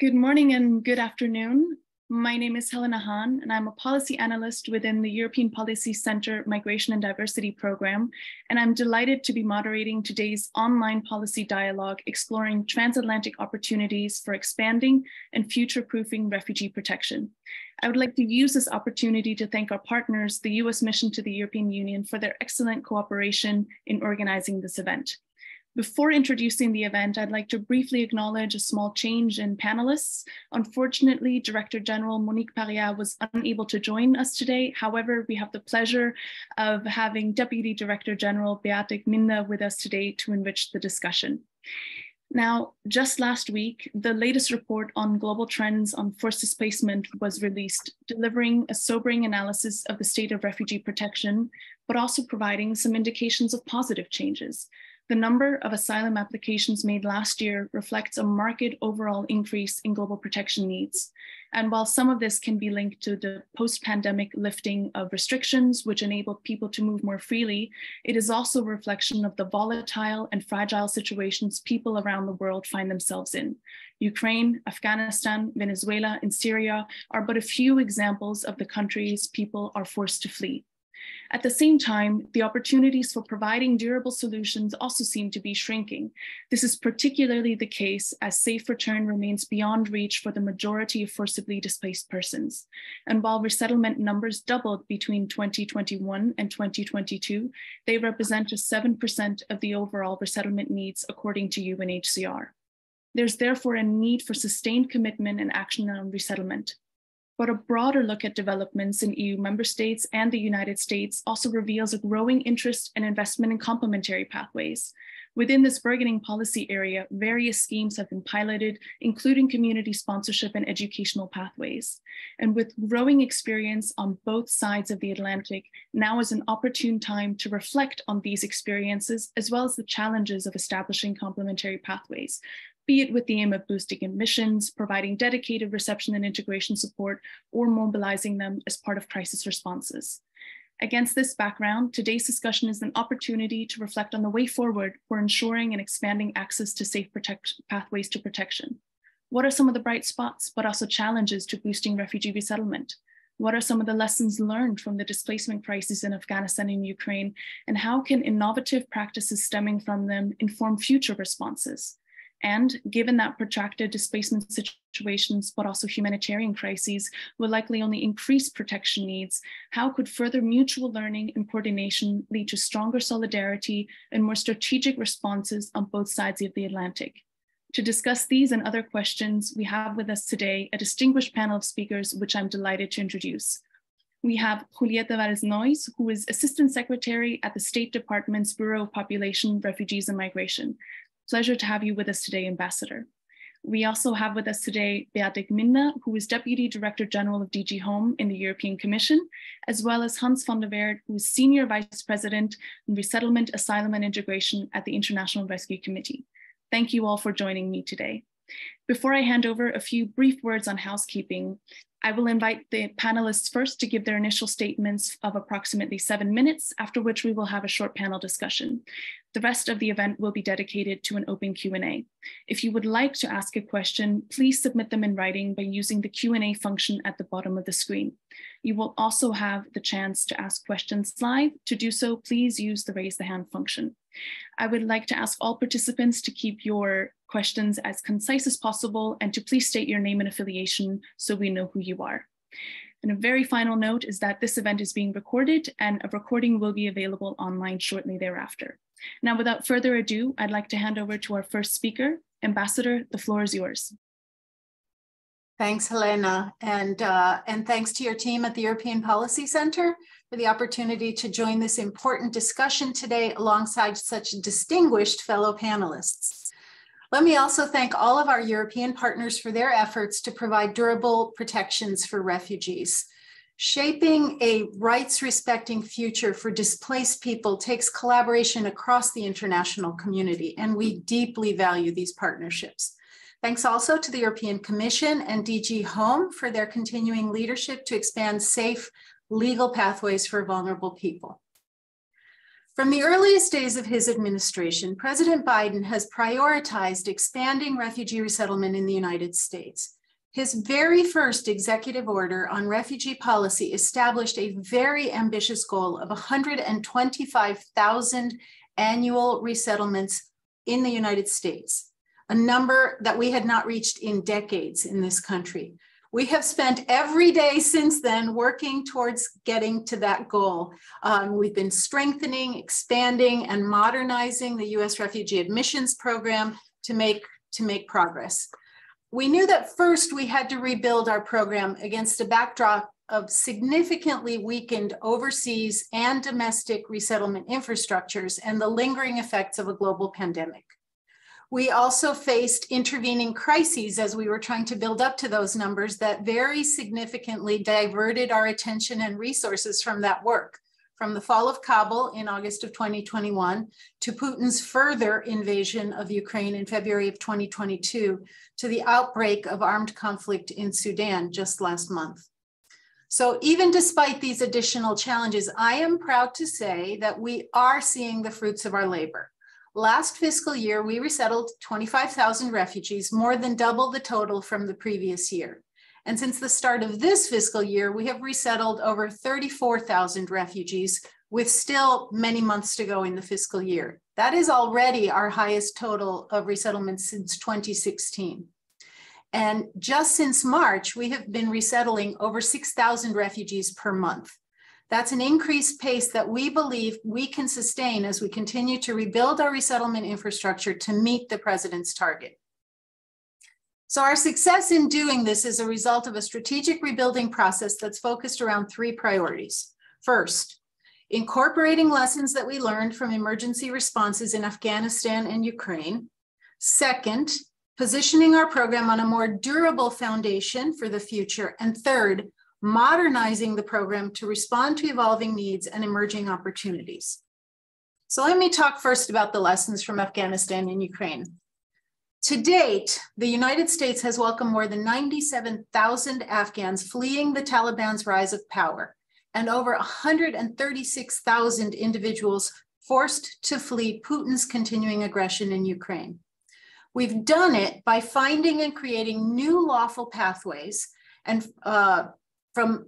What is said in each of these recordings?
Good morning and good afternoon. My name is Helena Hahn, and I'm a policy analyst within the European Policy Center Migration and Diversity Program. And I'm delighted to be moderating today's online policy dialogue exploring transatlantic opportunities for expanding and future proofing refugee protection. I would like to use this opportunity to thank our partners, the US Mission to the European Union, for their excellent cooperation in organizing this event. Before introducing the event, I'd like to briefly acknowledge a small change in panelists. Unfortunately, Director General Monique Pariat was unable to join us today. However, we have the pleasure of having Deputy Director General Beate Gminder with us today to enrich the discussion. Now, just last week, the latest report on global trends on forced displacement was released, delivering a sobering analysis of the state of refugee protection, but also providing some indications of positive changes. The number of asylum applications made last year reflects a marked overall increase in global protection needs. And while some of this can be linked to the post pandemic lifting of restrictions, which enabled people to move more freely, it is also a reflection of the volatile and fragile situations people around the world find themselves in. Ukraine, Afghanistan, Venezuela, and Syria are but a few examples of the countries people are forced to flee. At the same time, the opportunities for providing durable solutions also seem to be shrinking. This is particularly the case as safe return remains beyond reach for the majority of forcibly displaced persons. And while resettlement numbers doubled between 2021 and 2022, they represent just 7% of the overall resettlement needs according to UNHCR. There's therefore a need for sustained commitment and action on resettlement. But a broader look at developments in EU member states and the United States also reveals a growing interest and investment in complementary pathways. Within this bargaining policy area, various schemes have been piloted, including community sponsorship and educational pathways. And with growing experience on both sides of the Atlantic, now is an opportune time to reflect on these experiences, as well as the challenges of establishing complementary pathways, be it with the aim of boosting admissions, providing dedicated reception and integration support, or mobilizing them as part of crisis responses. Against this background, today's discussion is an opportunity to reflect on the way forward for ensuring and expanding access to safe pathways to protection. What are some of the bright spots, but also challenges to boosting refugee resettlement? What are some of the lessons learned from the displacement crises in Afghanistan and Ukraine? And how can innovative practices stemming from them inform future responses? And given that protracted displacement situations, but also humanitarian crises, will likely only increase protection needs, how could further mutual learning and coordination lead to stronger solidarity and more strategic responses on both sides of the Atlantic? To discuss these and other questions, we have with us today a distinguished panel of speakers, which I'm delighted to introduce. We have Julieta Valls Noyes, who is Assistant Secretary at the State Department's Bureau of Population, Refugees and Migration. Pleasure to have you with us today, Ambassador. We also have with us today Beate Gminder, who is Deputy Director General of DG Home in the European Commission, as well as Hans van de Weerd, who is Senior Vice President in Resettlement, Asylum and Integration at the International Rescue Committee. Thank you all for joining me today. Before I hand over a few brief words on housekeeping, I will invite the panelists first to give their initial statements of approximately seven minutes, after which we will have a short panel discussion. The rest of the event will be dedicated to an open Q&A. If you would like to ask a question, please submit them in writing by using the Q&A function at the bottom of the screen. You will also have the chance to ask questions live. To do so, please use the raise the hand function. I would like to ask all participants to keep your questions as concise as possible and to please state your name and affiliation so we know who you are. And a very final note is that this event is being recorded and a recording will be available online shortly thereafter. Now, without further ado, I'd like to hand over to our first speaker. Ambassador, the floor is yours. Thanks, Helena, and, uh, and thanks to your team at the European Policy Center for the opportunity to join this important discussion today alongside such distinguished fellow panelists. Let me also thank all of our European partners for their efforts to provide durable protections for refugees. Shaping a rights respecting future for displaced people takes collaboration across the international community, and we deeply value these partnerships. Thanks also to the European Commission and DG Home for their continuing leadership to expand safe legal pathways for vulnerable people. From the earliest days of his administration, President Biden has prioritized expanding refugee resettlement in the United States. His very first executive order on refugee policy established a very ambitious goal of 125,000 annual resettlements in the United States, a number that we had not reached in decades in this country. We have spent every day since then working towards getting to that goal. Um, we've been strengthening, expanding, and modernizing the US refugee admissions program to make, to make progress. We knew that first we had to rebuild our program against a backdrop of significantly weakened overseas and domestic resettlement infrastructures and the lingering effects of a global pandemic. We also faced intervening crises as we were trying to build up to those numbers that very significantly diverted our attention and resources from that work. From the fall of Kabul in August of 2021 to Putin's further invasion of Ukraine in February of 2022 to the outbreak of armed conflict in Sudan just last month. So even despite these additional challenges, I am proud to say that we are seeing the fruits of our labor. Last fiscal year, we resettled 25,000 refugees, more than double the total from the previous year. And since the start of this fiscal year, we have resettled over 34,000 refugees, with still many months to go in the fiscal year. That is already our highest total of resettlements since 2016. And just since March, we have been resettling over 6,000 refugees per month. That's an increased pace that we believe we can sustain as we continue to rebuild our resettlement infrastructure to meet the president's target. So our success in doing this is a result of a strategic rebuilding process that's focused around three priorities. First, incorporating lessons that we learned from emergency responses in Afghanistan and Ukraine. Second, positioning our program on a more durable foundation for the future. And third, modernizing the program to respond to evolving needs and emerging opportunities. So let me talk first about the lessons from Afghanistan and Ukraine. To date, the United States has welcomed more than 97,000 Afghans fleeing the Taliban's rise of power and over 136,000 individuals forced to flee Putin's continuing aggression in Ukraine. We've done it by finding and creating new lawful pathways and uh, from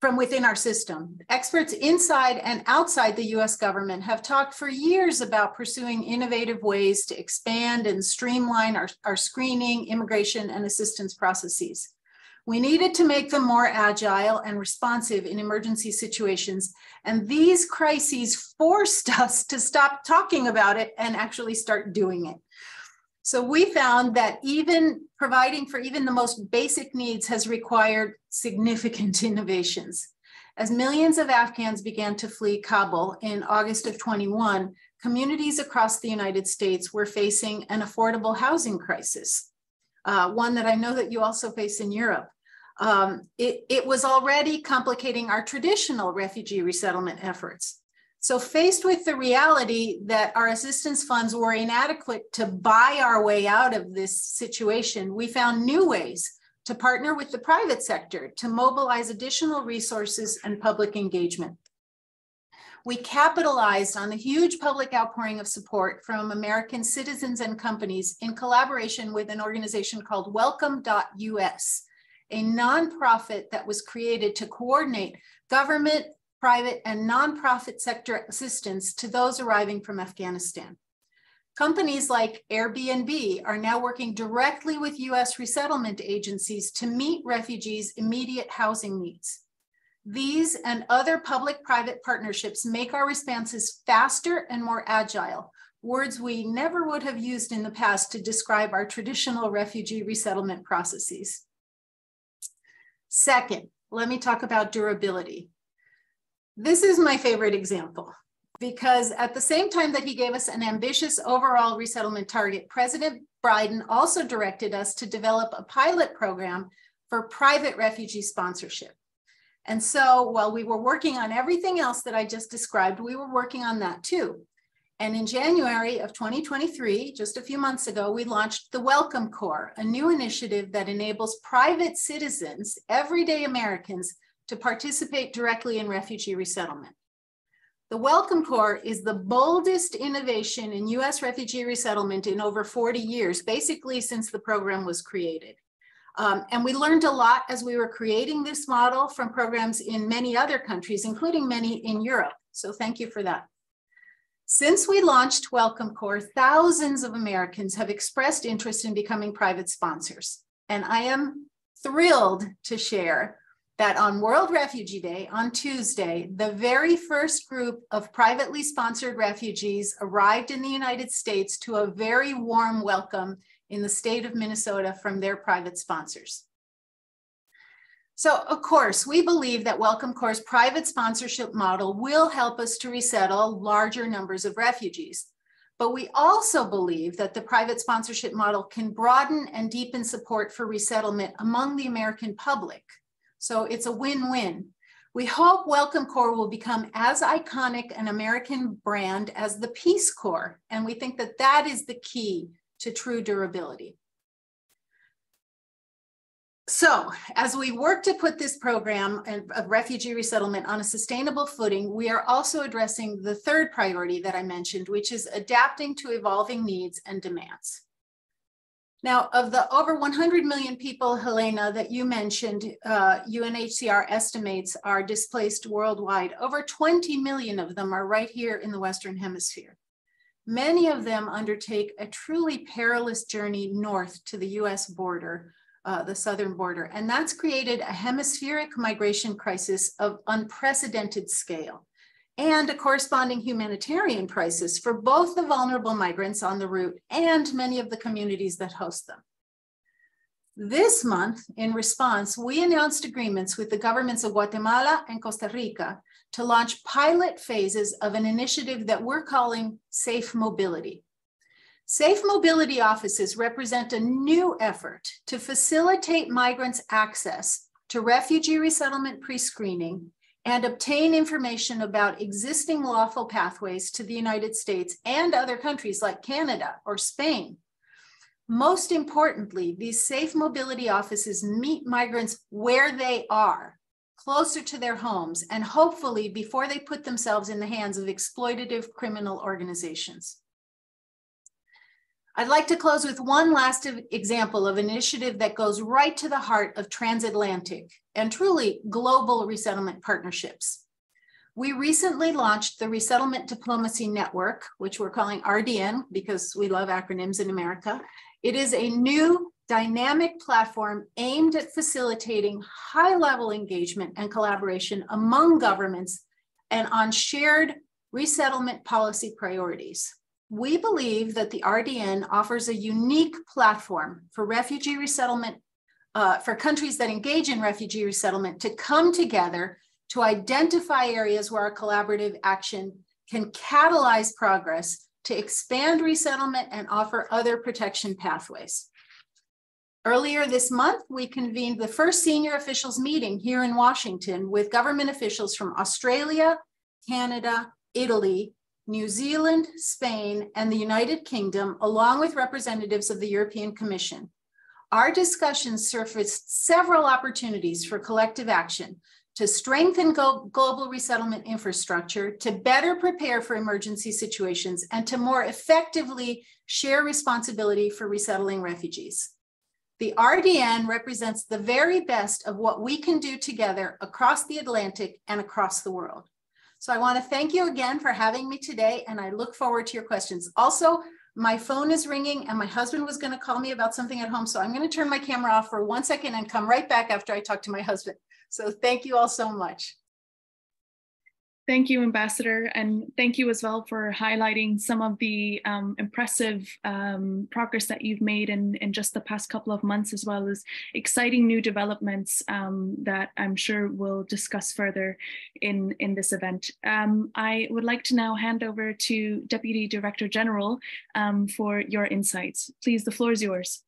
from within our system. Experts inside and outside the US government have talked for years about pursuing innovative ways to expand and streamline our, our screening, immigration, and assistance processes. We needed to make them more agile and responsive in emergency situations. And these crises forced us to stop talking about it and actually start doing it. So we found that even providing for even the most basic needs has required significant innovations. As millions of Afghans began to flee Kabul in August of 21, communities across the United States were facing an affordable housing crisis, uh, one that I know that you also face in Europe. Um, it, it was already complicating our traditional refugee resettlement efforts. So, faced with the reality that our assistance funds were inadequate to buy our way out of this situation, we found new ways to partner with the private sector to mobilize additional resources and public engagement. We capitalized on the huge public outpouring of support from American citizens and companies in collaboration with an organization called Welcome.us, a nonprofit that was created to coordinate government, private, and nonprofit sector assistance to those arriving from Afghanistan. Companies like Airbnb are now working directly with US resettlement agencies to meet refugees' immediate housing needs. These and other public private partnerships make our responses faster and more agile, words we never would have used in the past to describe our traditional refugee resettlement processes. Second, let me talk about durability. This is my favorite example because at the same time that he gave us an ambitious overall resettlement target, President Biden also directed us to develop a pilot program for private refugee sponsorship. And so while we were working on everything else that I just described, we were working on that too. And in January of 2023, just a few months ago, we launched the Welcome Corps, a new initiative that enables private citizens, everyday Americans, to participate directly in refugee resettlement. The Welcome Corps is the boldest innovation in US refugee resettlement in over 40 years, basically since the program was created. Um, and we learned a lot as we were creating this model from programs in many other countries, including many in Europe. So thank you for that. Since we launched Welcome Corps, thousands of Americans have expressed interest in becoming private sponsors. And I am thrilled to share that on World Refugee Day on Tuesday, the very first group of privately sponsored refugees arrived in the United States to a very warm welcome in the state of Minnesota from their private sponsors. So, of course, we believe that Welcome Corps' private sponsorship model will help us to resettle larger numbers of refugees. But we also believe that the private sponsorship model can broaden and deepen support for resettlement among the American public so it's a win-win. We hope Welcome Corps will become as iconic an American brand as the Peace Corps. And we think that that is the key to true durability. So as we work to put this program of refugee resettlement on a sustainable footing, we are also addressing the third priority that I mentioned, which is adapting to evolving needs and demands. Now, of the over 100 million people, Helena, that you mentioned, uh, UNHCR estimates are displaced worldwide. Over 20 million of them are right here in the Western Hemisphere. Many of them undertake a truly perilous journey north to the US border, uh, the southern border, and that's created a hemispheric migration crisis of unprecedented scale and a corresponding humanitarian crisis for both the vulnerable migrants on the route and many of the communities that host them. This month, in response, we announced agreements with the governments of Guatemala and Costa Rica to launch pilot phases of an initiative that we're calling Safe Mobility. Safe Mobility offices represent a new effort to facilitate migrants' access to refugee resettlement pre-screening and obtain information about existing lawful pathways to the United States and other countries like Canada or Spain. Most importantly, these safe mobility offices meet migrants where they are, closer to their homes, and hopefully before they put themselves in the hands of exploitative criminal organizations. I'd like to close with one last example of initiative that goes right to the heart of transatlantic and truly global resettlement partnerships. We recently launched the Resettlement Diplomacy Network, which we're calling RDN because we love acronyms in America. It is a new dynamic platform aimed at facilitating high level engagement and collaboration among governments and on shared resettlement policy priorities. We believe that the RDN offers a unique platform for refugee resettlement, uh, for countries that engage in refugee resettlement to come together to identify areas where our collaborative action can catalyze progress to expand resettlement and offer other protection pathways. Earlier this month, we convened the first senior officials meeting here in Washington with government officials from Australia, Canada, Italy, New Zealand, Spain, and the United Kingdom, along with representatives of the European Commission. Our discussions surfaced several opportunities for collective action to strengthen global resettlement infrastructure, to better prepare for emergency situations, and to more effectively share responsibility for resettling refugees. The RDN represents the very best of what we can do together across the Atlantic and across the world. So I want to thank you again for having me today, and I look forward to your questions. Also, my phone is ringing and my husband was going to call me about something at home. So I'm going to turn my camera off for one second and come right back after I talk to my husband. So thank you all so much. Thank you, Ambassador, and thank you as well for highlighting some of the um, impressive um, progress that you've made in, in just the past couple of months, as well as exciting new developments um, that I'm sure we'll discuss further in, in this event. Um, I would like to now hand over to Deputy Director General um, for your insights. Please, the floor is yours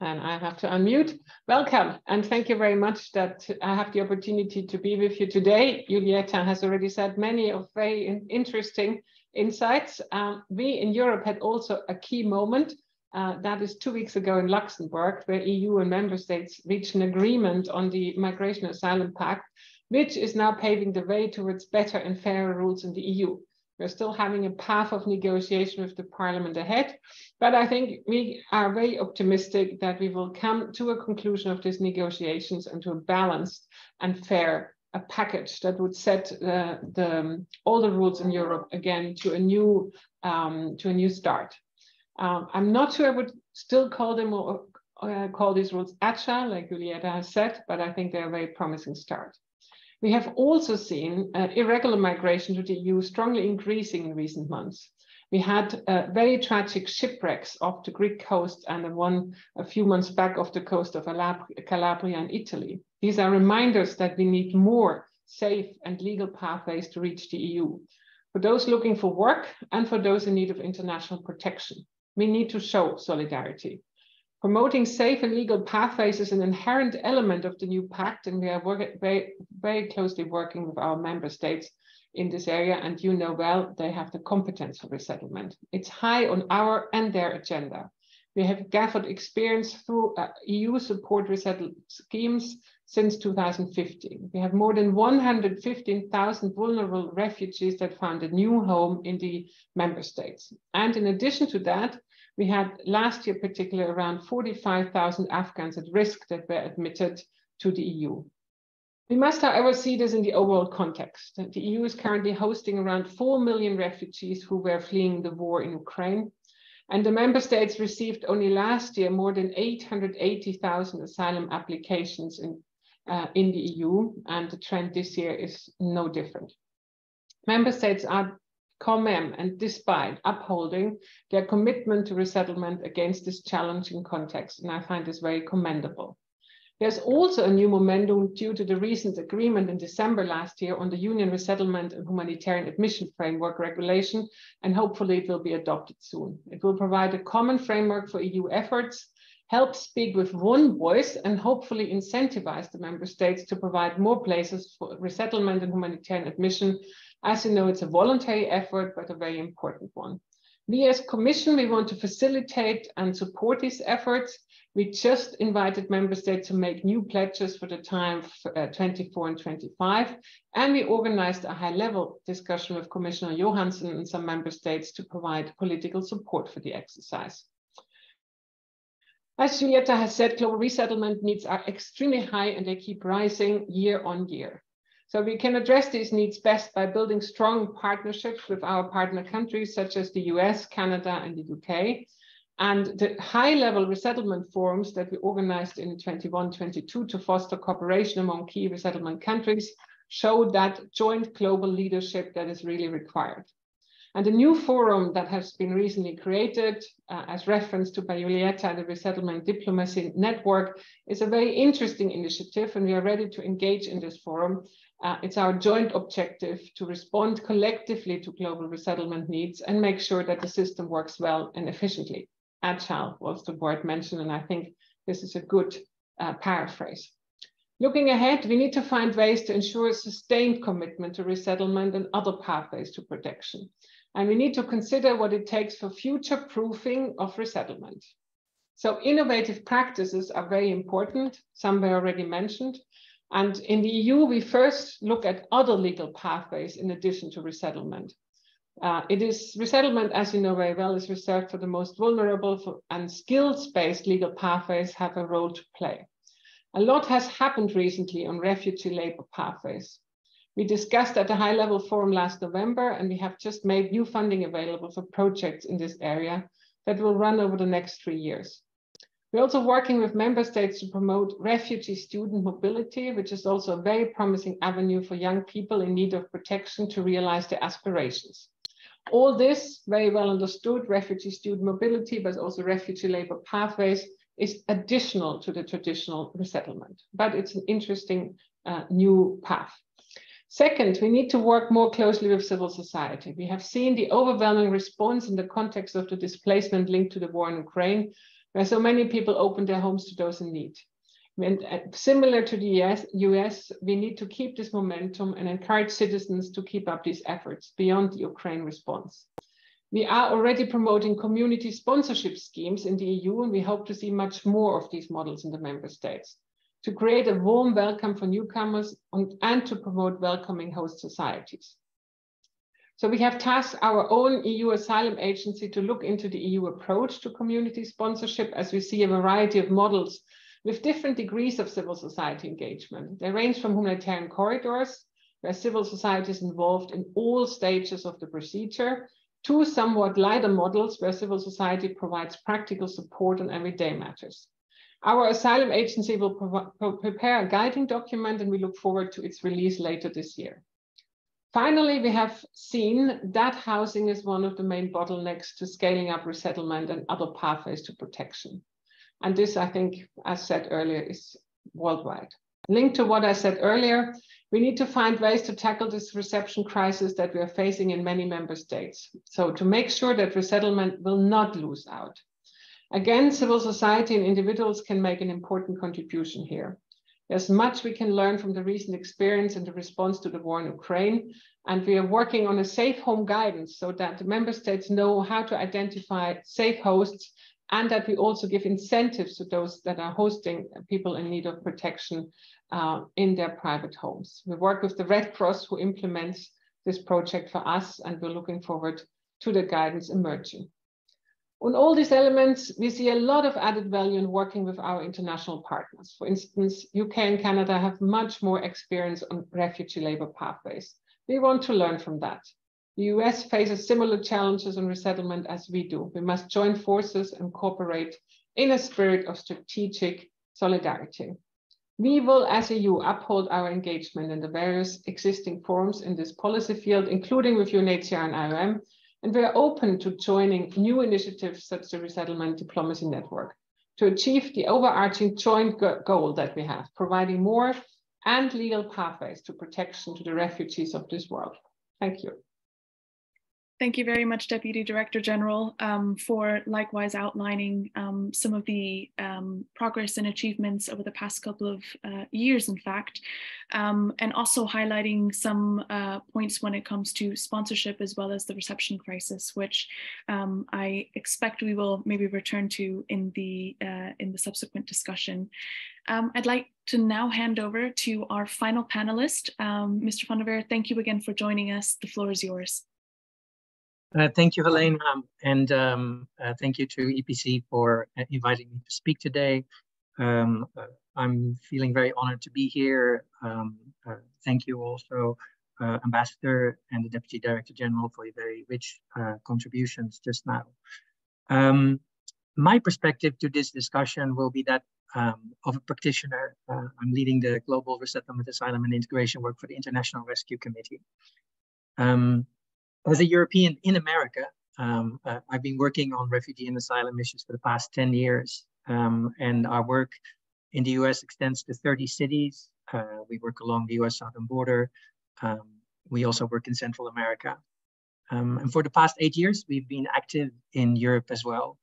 and I have to unmute. Welcome, and thank you very much that I have the opportunity to be with you today. Julieta has already said many of very interesting insights. Um, we in Europe had also a key moment. Uh, that is two weeks ago in Luxembourg, where EU and member states reached an agreement on the Migration Asylum Pact, which is now paving the way towards better and fairer rules in the EU. We're still having a path of negotiation with the parliament ahead, but I think we are very optimistic that we will come to a conclusion of these negotiations and to a balanced and fair a package that would set uh, the, all the rules in Europe again to a new um, to a new start. Um, I'm not sure I would still call them or uh, call these rules agile, like Julieta has said, but I think they're a very promising start. We have also seen uh, irregular migration to the EU strongly increasing in recent months. We had uh, very tragic shipwrecks off the Greek coast and the one a few months back off the coast of Calabria in Italy. These are reminders that we need more safe and legal pathways to reach the EU. For those looking for work and for those in need of international protection, we need to show solidarity. Promoting safe and legal pathways is an inherent element of the new pact, and we are work, very, very closely working with our member states in this area. And you know well, they have the competence for resettlement. It's high on our and their agenda. We have gathered experience through uh, EU support resettlement schemes since 2015. We have more than 115,000 vulnerable refugees that found a new home in the member states. And in addition to that, we had last year, particularly around 45,000 Afghans at risk that were admitted to the EU. We must, however, see this in the overall context. The EU is currently hosting around 4 million refugees who were fleeing the war in Ukraine. And the member states received only last year more than 880,000 asylum applications in, uh, in the EU. And the trend this year is no different. Member states are COMEM and despite upholding their commitment to resettlement against this challenging context. And I find this very commendable. There's also a new momentum due to the recent agreement in December last year on the Union Resettlement and Humanitarian Admission Framework Regulation, and hopefully it will be adopted soon. It will provide a common framework for EU efforts, help speak with one voice, and hopefully incentivize the member states to provide more places for resettlement and humanitarian admission as you know, it's a voluntary effort, but a very important one. We as Commission, we want to facilitate and support these efforts. We just invited member states to make new pledges for the time uh, 24 and 25. And we organized a high level discussion with Commissioner Johansson and some member states to provide political support for the exercise. As Julieta has said, global resettlement needs are extremely high and they keep rising year on year. So we can address these needs best by building strong partnerships with our partner countries such as the US, Canada, and the UK. And the high level resettlement forums that we organized in 21 22 to foster cooperation among key resettlement countries show that joint global leadership that is really required. And the new forum that has been recently created, uh, as referenced to by Julieta, the Resettlement Diplomacy Network, is a very interesting initiative, and we are ready to engage in this forum uh, it's our joint objective to respond collectively to global resettlement needs and make sure that the system works well and efficiently. Agile was the word mentioned, and I think this is a good uh, paraphrase. Looking ahead, we need to find ways to ensure sustained commitment to resettlement and other pathways to protection. And we need to consider what it takes for future proofing of resettlement. So innovative practices are very important. Some were already mentioned. And in the EU, we first look at other legal pathways in addition to resettlement. Uh, it is resettlement, as you know very well, is reserved for the most vulnerable for, and skills-based legal pathways have a role to play. A lot has happened recently on refugee labor pathways. We discussed at the high level forum last November, and we have just made new funding available for projects in this area that will run over the next three years. We're also working with member states to promote refugee student mobility, which is also a very promising avenue for young people in need of protection to realize their aspirations. All this, very well understood, refugee student mobility, but also refugee labor pathways, is additional to the traditional resettlement, but it's an interesting uh, new path. Second, we need to work more closely with civil society. We have seen the overwhelming response in the context of the displacement linked to the war in Ukraine, where so many people opened their homes to those in need. And uh, similar to the US, US, we need to keep this momentum and encourage citizens to keep up these efforts beyond the Ukraine response. We are already promoting community sponsorship schemes in the EU, and we hope to see much more of these models in the member states. To create a warm welcome for newcomers and, and to promote welcoming host societies. So we have tasked our own EU asylum agency to look into the EU approach to community sponsorship as we see a variety of models with different degrees of civil society engagement. They range from humanitarian corridors, where civil society is involved in all stages of the procedure, to somewhat lighter models where civil society provides practical support on everyday matters. Our asylum agency will prepare a guiding document and we look forward to its release later this year. Finally, we have seen that housing is one of the main bottlenecks to scaling up resettlement and other pathways to protection. And this, I think, as said earlier, is worldwide. Linked to what I said earlier, we need to find ways to tackle this reception crisis that we are facing in many member states. So to make sure that resettlement will not lose out. Again, civil society and individuals can make an important contribution here. There's much we can learn from the recent experience and the response to the war in Ukraine. And we are working on a safe home guidance so that the member states know how to identify safe hosts and that we also give incentives to those that are hosting people in need of protection uh, in their private homes. We work with the Red Cross who implements this project for us and we're looking forward to the guidance emerging. On all these elements, we see a lot of added value in working with our international partners. For instance, UK and Canada have much more experience on refugee labor pathways. We want to learn from that. The US faces similar challenges on resettlement as we do. We must join forces and cooperate in a spirit of strategic solidarity. We will, as EU, uphold our engagement in the various existing forums in this policy field, including with UNHCR and IOM, and we are open to joining new initiatives such as the Resettlement Diplomacy Network to achieve the overarching joint goal that we have, providing more and legal pathways to protection to the refugees of this world. Thank you. Thank you very much, Deputy Director General, um, for likewise outlining um, some of the um, progress and achievements over the past couple of uh, years, in fact, um, and also highlighting some uh, points when it comes to sponsorship as well as the reception crisis, which um, I expect we will maybe return to in the uh, in the subsequent discussion. Um, I'd like to now hand over to our final panelist, Mr. Van. Thank you again for joining us. The floor is yours. Uh, thank you, Helene, um, and um, uh, thank you to EPC for uh, inviting me to speak today. Um, uh, I'm feeling very honored to be here. Um, uh, thank you also, uh, Ambassador and the Deputy Director General for your very rich contributions just now. Um, my perspective to this discussion will be that um, of a practitioner. I'm leading the Global Resettlement, Asylum and Integration work for the International Rescue Committee. Um, as a European in America, um, uh, I've been working on refugee and asylum issues for the past 10 years. Um, and our work in the US extends to 30 cities. Uh, we work along the US southern border. Um, we also work in Central America. Um, and for the past eight years, we've been active in Europe as well.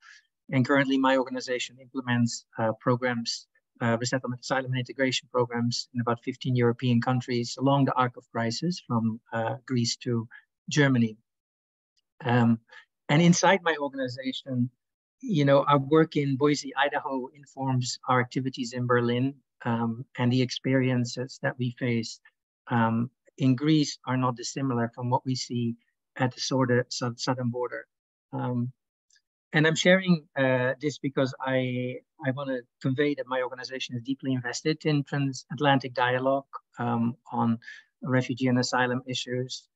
And currently, my organization implements uh, programs, uh, resettlement, asylum, and integration programs in about 15 European countries along the arc of crisis from uh, Greece to Germany. Um, and inside my organization, you know, our work in Boise, Idaho informs our activities in Berlin um, and the experiences that we face um, in Greece are not dissimilar from what we see at the sort of southern border. Um, and I'm sharing uh, this because I, I want to convey that my organization is deeply invested in transatlantic dialogue um, on refugee and asylum issues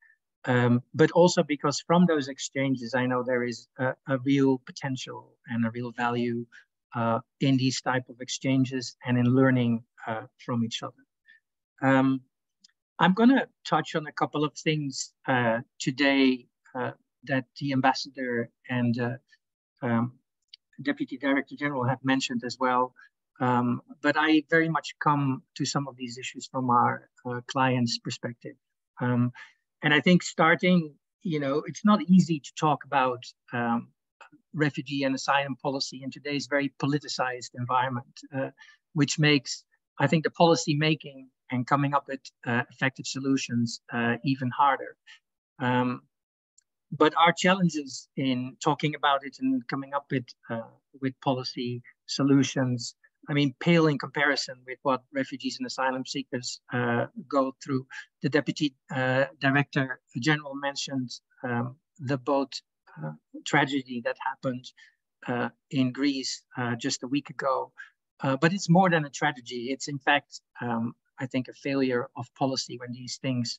um, but also because from those exchanges, I know there is a, a real potential and a real value uh, in these type of exchanges and in learning uh, from each other. Um, I'm going to touch on a couple of things uh, today uh, that the ambassador and uh, um, Deputy Director General have mentioned as well. Um, but I very much come to some of these issues from our uh, client's perspective. And I think starting, you know, it's not easy to talk about um, refugee and asylum policy in today's very politicized environment, uh, which makes, I think, the policy making and coming up with uh, effective solutions uh, even harder. Um, but our challenges in talking about it and coming up with uh, with policy solutions I mean, pale in comparison with what refugees and asylum seekers uh, go through. The Deputy uh, Director General mentioned um, the boat uh, tragedy that happened uh, in Greece uh, just a week ago. Uh, but it's more than a tragedy. It's in fact, um, I think, a failure of policy when these things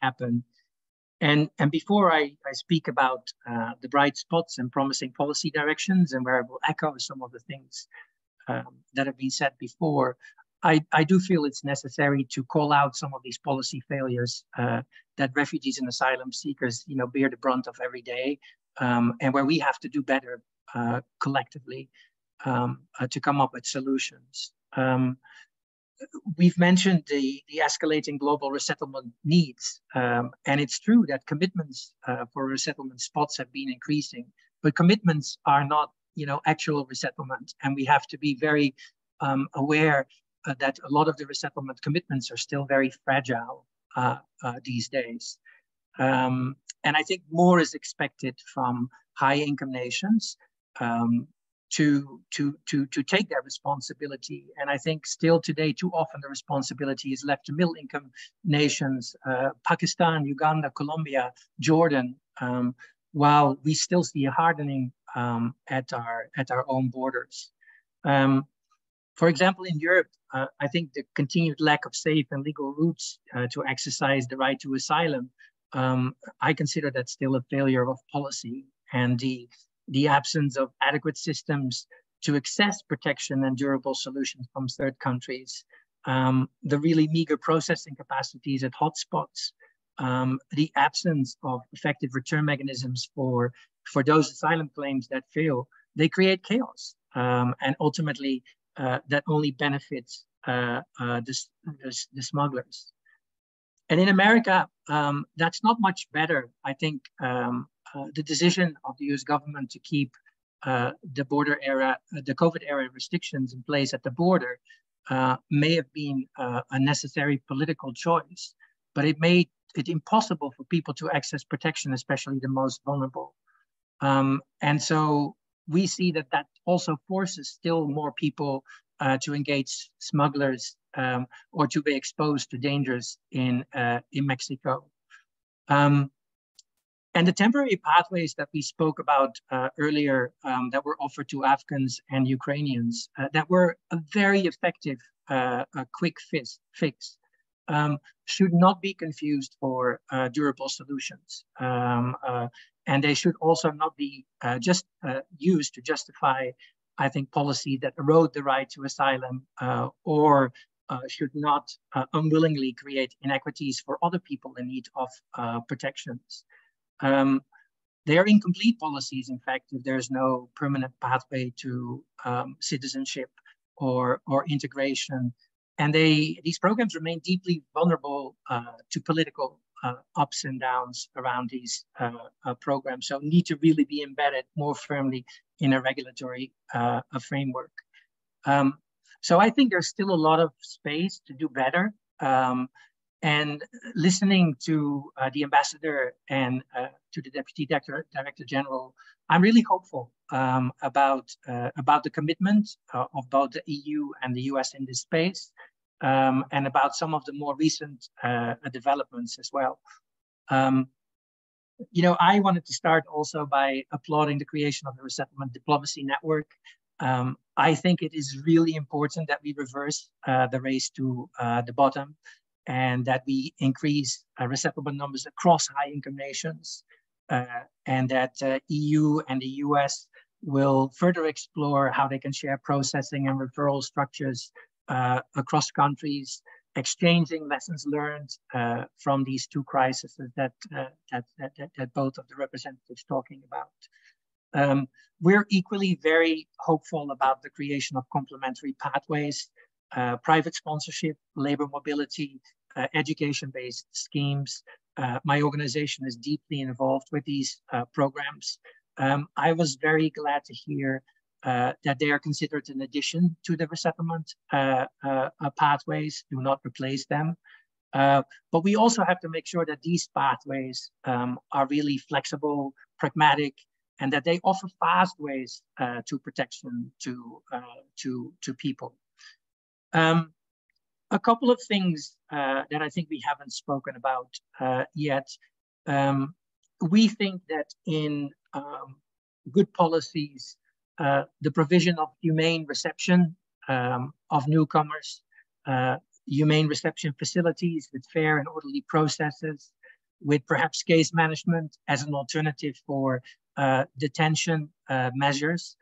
happen. And, and before I, I speak about the bright spots and promising policy directions and where I will echo some of the things um, that have been said before, I, I, do feel it's necessary to call out some of these policy failures uh, that refugees and asylum seekers, you know, bear the brunt of every day, um, and where we have to do better uh, collectively um, uh, to come up with solutions. Um, we've mentioned the, the escalating global resettlement needs, um, and it's true that commitments uh, for resettlement spots have been increasing, but commitments are not you know, actual resettlement. And we have to be very um, aware uh, that a lot of the resettlement commitments are still very fragile uh, uh, these days. Um, and I think more is expected from high income nations um, to, to, to, to take that responsibility. And I think still today, too often the responsibility is left to middle income nations, uh, Pakistan, Uganda, Colombia, Jordan, um, while we still see a hardening um, at our at our own borders. Um, for example, in Europe, uh, I think the continued lack of safe and legal routes uh, to exercise the right to asylum, um, I consider that still a failure of policy and the the absence of adequate systems to access protection and durable solutions from third countries, um, the really meager processing capacities at hotspots, um, the absence of effective return mechanisms for, for those asylum claims that fail, they create chaos. Um, and ultimately, uh, that only benefits uh, uh, the, the, the, smugglers. And in America, um, that's not much better. I think um, uh, the decision of the US government to keep uh, the border era, uh, the COVID era restrictions in place at the border may have been a necessary political choice, but it made it impossible for people to access protection, especially the most vulnerable. Um, and so we see that that also forces still more people uh, to engage smugglers um, or to be exposed to dangers in, uh, in Mexico. Um, and the temporary pathways that we spoke about uh, earlier um, that were offered to Afghans and Ukrainians, uh, that were a very effective, uh, quick fix, fix um, should not be confused for uh, durable solutions. Um, uh, and they should also not be uh, just uh, used to justify, I think, policy that erode the right to asylum uh, or uh, should not unwillingly create inequities for other people in need of protections. Um, they are incomplete policies, in fact, if there's no permanent pathway to um, citizenship or, or integration and they these programs remain deeply vulnerable uh, to political uh, ups and downs around these uh, uh programs. So need to really be embedded more firmly in a regulatory uh, framework. Um, so I think there's still a lot of space to do better. Um, and listening to uh, the ambassador and to the deputy director, director general, I'm really hopeful um, about about the commitment of both the EU and the US in this space um, and about some of the more recent uh, developments as well. Um, you know, I wanted to start also by applauding the creation of the Resettlement Diplomacy Network. Um, I think it is really important that we reverse uh, the race to uh, the bottom and that we increase uh, resettlement numbers across high income nations uh, and that uh, EU and the US will further explore how they can share processing and referral structures uh, across countries, exchanging lessons learned uh, from these two crises that, uh, that, that, that, both of the representatives talking about. Um, we're equally very hopeful about the creation of complementary pathways, uh, private sponsorship, labor mobility, uh, education-based schemes. Uh, my organization is deeply involved with these programs. Um, I was very glad to hear uh, that they are considered an addition to the resettlement uh, uh, pathways, do not replace them. Uh, but we also have to make sure that these pathways um, are really flexible, pragmatic, and that they offer fast ways uh, to protection to, uh, to, to people. Um, a couple of things uh, that I think we haven't spoken about uh, yet. Um, we think that in um, good policies, uh, the provision of humane reception um, of newcomers, uh, humane reception facilities with fair and orderly processes, with perhaps case management as an alternative for uh, detention uh, measures,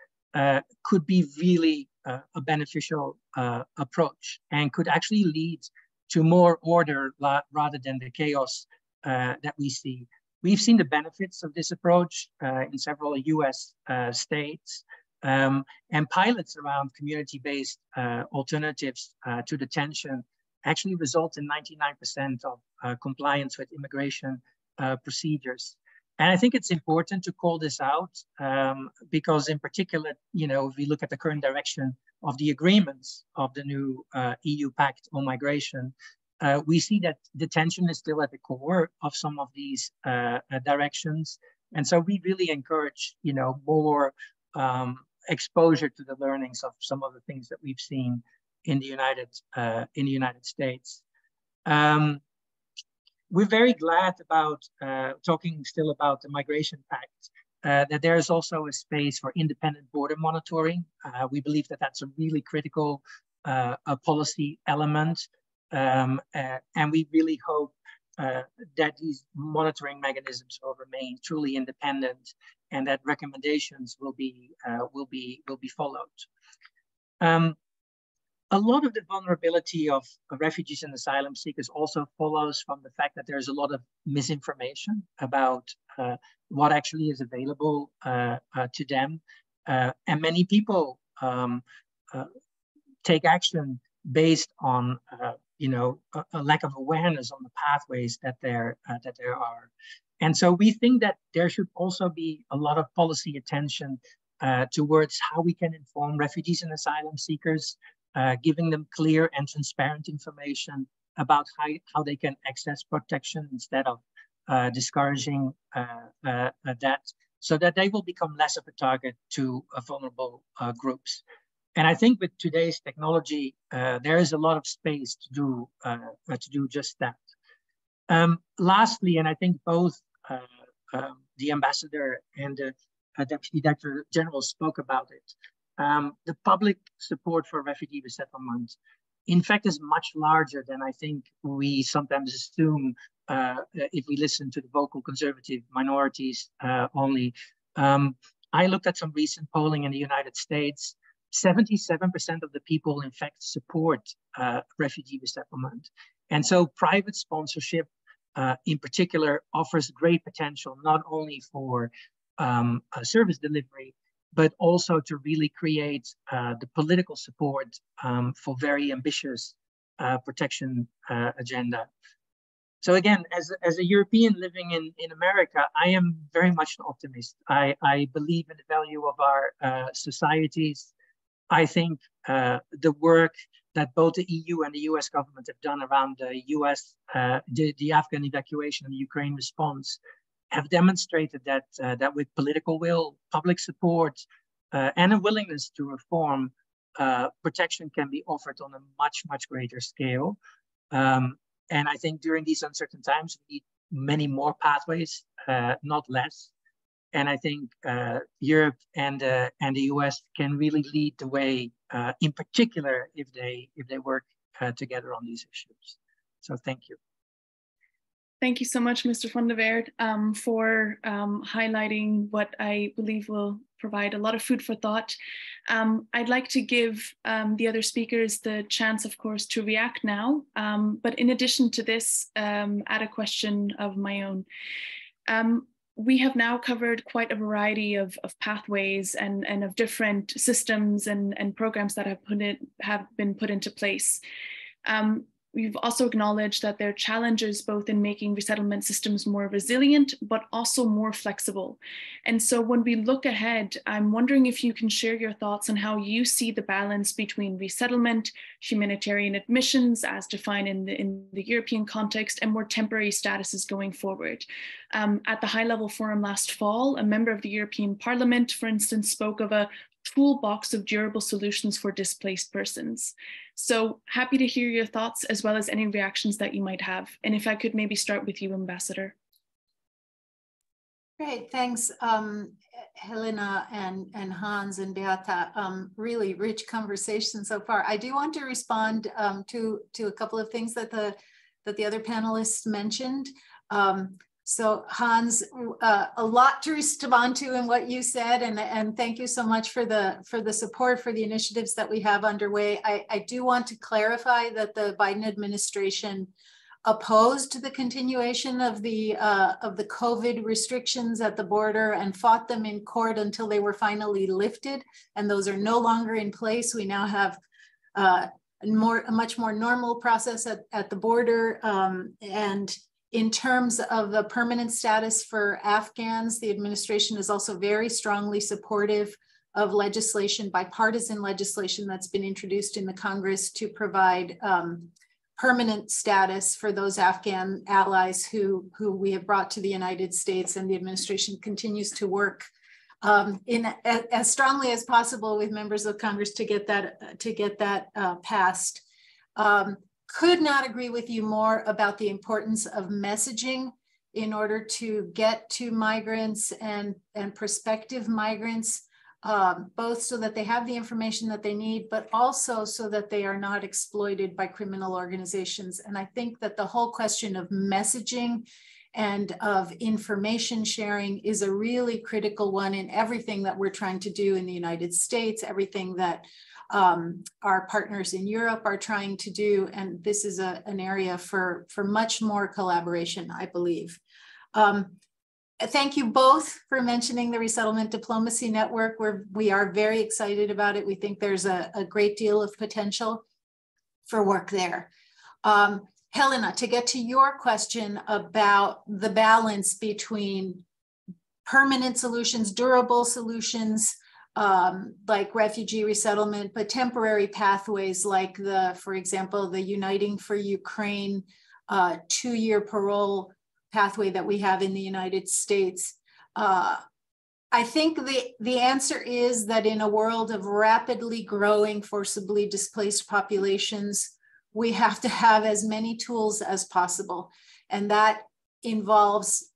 could be really a beneficial uh, approach and could actually lead to more order rather than the chaos uh, that we see. We've seen the benefits of this approach uh, in several US uh, states um, and pilots around community-based uh, alternatives uh, to detention actually result in 99% of compliance with immigration procedures. And I think it's important to call this out um, because, in particular, you know, if we look at the current direction of the agreements of the new uh, EU Pact on migration, uh, we see that detention is still at the core of some of these uh, uh directions. And so we really encourage, you know, more um, exposure to the learnings of some of the things that we've seen in the United uh, in the United States. Um, we're very glad about uh, talking still about the Migration Pact, uh, that there is also a space for independent border monitoring. We believe that that's a really critical policy element. Um, uh, and we really hope uh, that these monitoring mechanisms will remain truly independent and that recommendations will be, will be, will be followed. Um, a lot of the vulnerability of, refugees and asylum seekers also follows from the fact that there's a lot of misinformation about uh, what actually is available uh, uh, to them. Uh, and many people um, uh, take action based on, uh, you know, a, a, lack of awareness on the pathways that there, that there are. And so we think that there should also be a lot of policy attention towards how we can inform refugees and asylum seekers uh, giving them clear and transparent information about how, how they can access protection instead of uh, discouraging uh, uh that so that they will become less of a target to uh, vulnerable uh, groups. And I think with today's technology, there is a lot of space to do, to do just that. Um, lastly, and I think both um, the ambassador and the deputy director general spoke about it, um, the public support for refugee resettlement, in fact, is much larger than I think we sometimes assume uh, if we listen to the vocal conservative minorities uh, only. Um, I looked at some recent polling in the United States. 77% of the people, in fact, support uh, refugee resettlement. And so private sponsorship, uh, in particular, offers great potential not only for um, service delivery, but also to really create uh, the political support um, for very ambitious uh, protection uh, agenda. So again, as, as a European living in, in America, I am very much an optimist. I, I believe in the value of our uh, societies. I think uh, the work that both the EU and the US government have done around the US, uh, the, the Afghan evacuation and the Ukraine response have demonstrated that uh, that with political will, public support, uh, and a willingness to reform, uh, protection can be offered on a much much greater scale. Um, and I think during these uncertain times, we need many more pathways, uh, not less. And I think uh, Europe and uh, and the US can really lead the way, in particular if they if they work together on these issues. So thank you. Thank you so much, Mr. van de Weerd, um, for um, highlighting what I believe will provide a lot of food for thought. Um, I'd like to give um, the other speakers the chance, of course, to react now. Um, but in addition to this, um, add a question of my own. We have now covered quite a variety of, of pathways and, and of different systems and, and programs that have, put it, have been put into place. Um, We've also acknowledged that there are challenges both in making resettlement systems more resilient, but also more flexible. And so when we look ahead, I'm wondering if you can share your thoughts on how you see the balance between resettlement, humanitarian admissions as defined in the, in the European context, and more temporary statuses going forward. Um, at the high level forum last fall, a member of the European Parliament, for instance, spoke of a toolbox of durable solutions for displaced persons. So happy to hear your thoughts as well as any reactions that you might have. And if I could maybe start with you, Ambassador. Great, thanks, um, Helena and, and Hans and Beate. Um, really rich conversation so far. I do want to respond um, to, to a couple of things that the, that the other panelists mentioned. Um, so Hans, uh, a lot to respond to in what you said, and, and thank you so much for the for the support for the initiatives that we have underway. I, I do want to clarify that the Biden administration opposed the continuation of the uh, of the COVID restrictions at the border and fought them in court until they were finally lifted, and those are no longer in place. We now have uh, a more a much more normal process at, at the border, um, and in terms of the permanent status for Afghans, the administration is also very strongly supportive of legislation, bipartisan legislation that's been introduced in the Congress to provide um, permanent status for those Afghan allies who, who we have brought to the United States and the administration continues to work um, in as strongly as possible with members of Congress to get that to get that uh, passed. Um, could not agree with you more about the importance of messaging in order to get to migrants and, and prospective migrants, um, both so that they have the information that they need, but also so that they are not exploited by criminal organizations. And I think that the whole question of messaging and of information sharing is a really critical one in everything that we're trying to do in the United States, everything that um, our partners in Europe are trying to do. And this is a, an area for, for much more collaboration, I believe. Um, thank you both for mentioning the Resettlement Diplomacy Network. We're, we are very excited about it. We think there's a, a great deal of potential for work there. Um, Helena, to get to your question about the balance between permanent solutions, durable solutions, um, like refugee resettlement, but temporary pathways like the, for example, the Uniting for Ukraine uh, two-year parole pathway that we have in the United States. Uh, I think the, the answer is that in a world of rapidly growing, forcibly displaced populations, we have to have as many tools as possible. And that involves,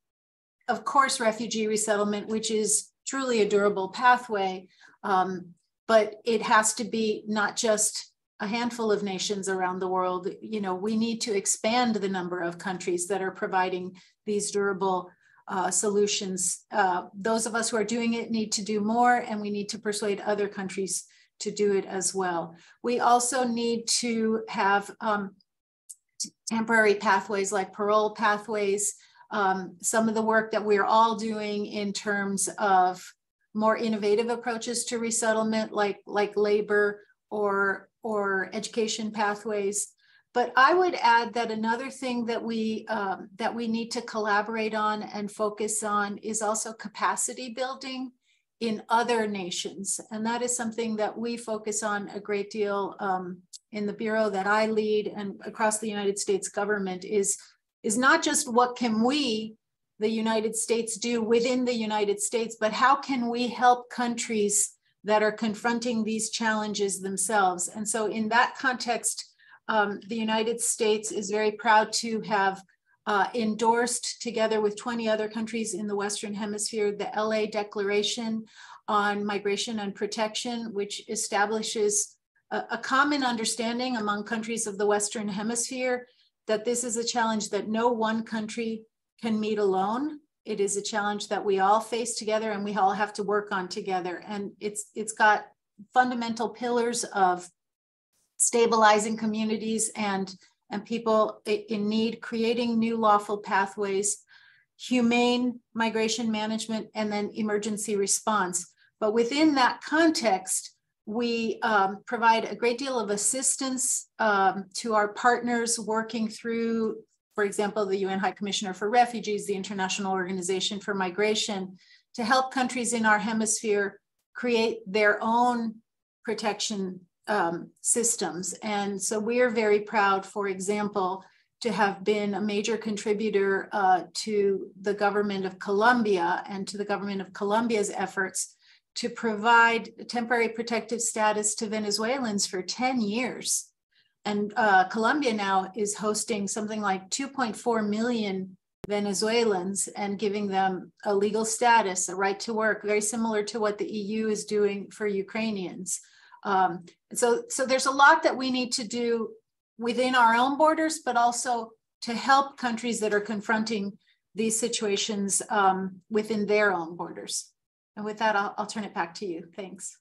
of course, refugee resettlement, which is truly a durable pathway. Um, but it has to be not just a handful of nations around the world. You know, we need to expand the number of countries that are providing these durable uh, solutions. Uh, those of us who are doing it need to do more, and we need to persuade other countries to do it as well. We also need to have um, temporary pathways like parole pathways um, some of the work that we're all doing in terms of more innovative approaches to resettlement, like, like labor or, or education pathways. But I would add that another thing that we um, that we need to collaborate on and focus on is also capacity building in other nations, and that is something that we focus on a great deal um, in the bureau that I lead and across the United States government. Is is not just what can we, the United States, do within the United States, but how can we help countries that are confronting these challenges themselves? And so, in that context, um, the United States is very proud to have uh, endorsed, together with 20 other countries in the Western Hemisphere, the LA Declaration on Migration and Protection, which establishes a, a common understanding among countries of the Western Hemisphere that this is a challenge that no one country can meet alone. It is a challenge that we all face together and we all have to work on together. And it's it's got fundamental pillars of stabilizing communities and and people in need, creating new lawful pathways, humane migration management, and then emergency response. But within that context, we um, provide a great deal of assistance um, to our partners working through, for example, the UN High Commissioner for Refugees, the International Organization for Migration, to help countries in our hemisphere create their own protection um, systems. And so we're very proud, for example, to have been a major contributor uh, to the government of Colombia and to the government of Colombia's efforts to provide temporary protective status to Venezuelans for 10 years. And uh, Colombia now is hosting something like 2.4 million Venezuelans and giving them a legal status, a right to work, very similar to what the EU is doing for Ukrainians. Um, so, so there's a lot that we need to do within our own borders, but also to help countries that are confronting these situations um, within their own borders. And with that, I'll, I'll turn it back to you. Thanks.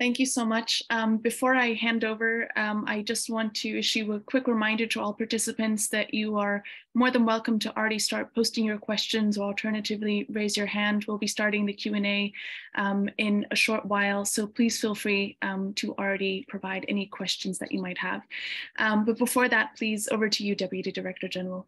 Thank you so much. Um, before I hand over, um, I just want to issue a quick reminder to all participants that you are more than welcome to already start posting your questions or alternatively raise your hand. We'll be starting the Q&A um, in a short while, so please feel free um, to already provide any questions that you might have. Um, but before that, please over to you, Deputy Director General.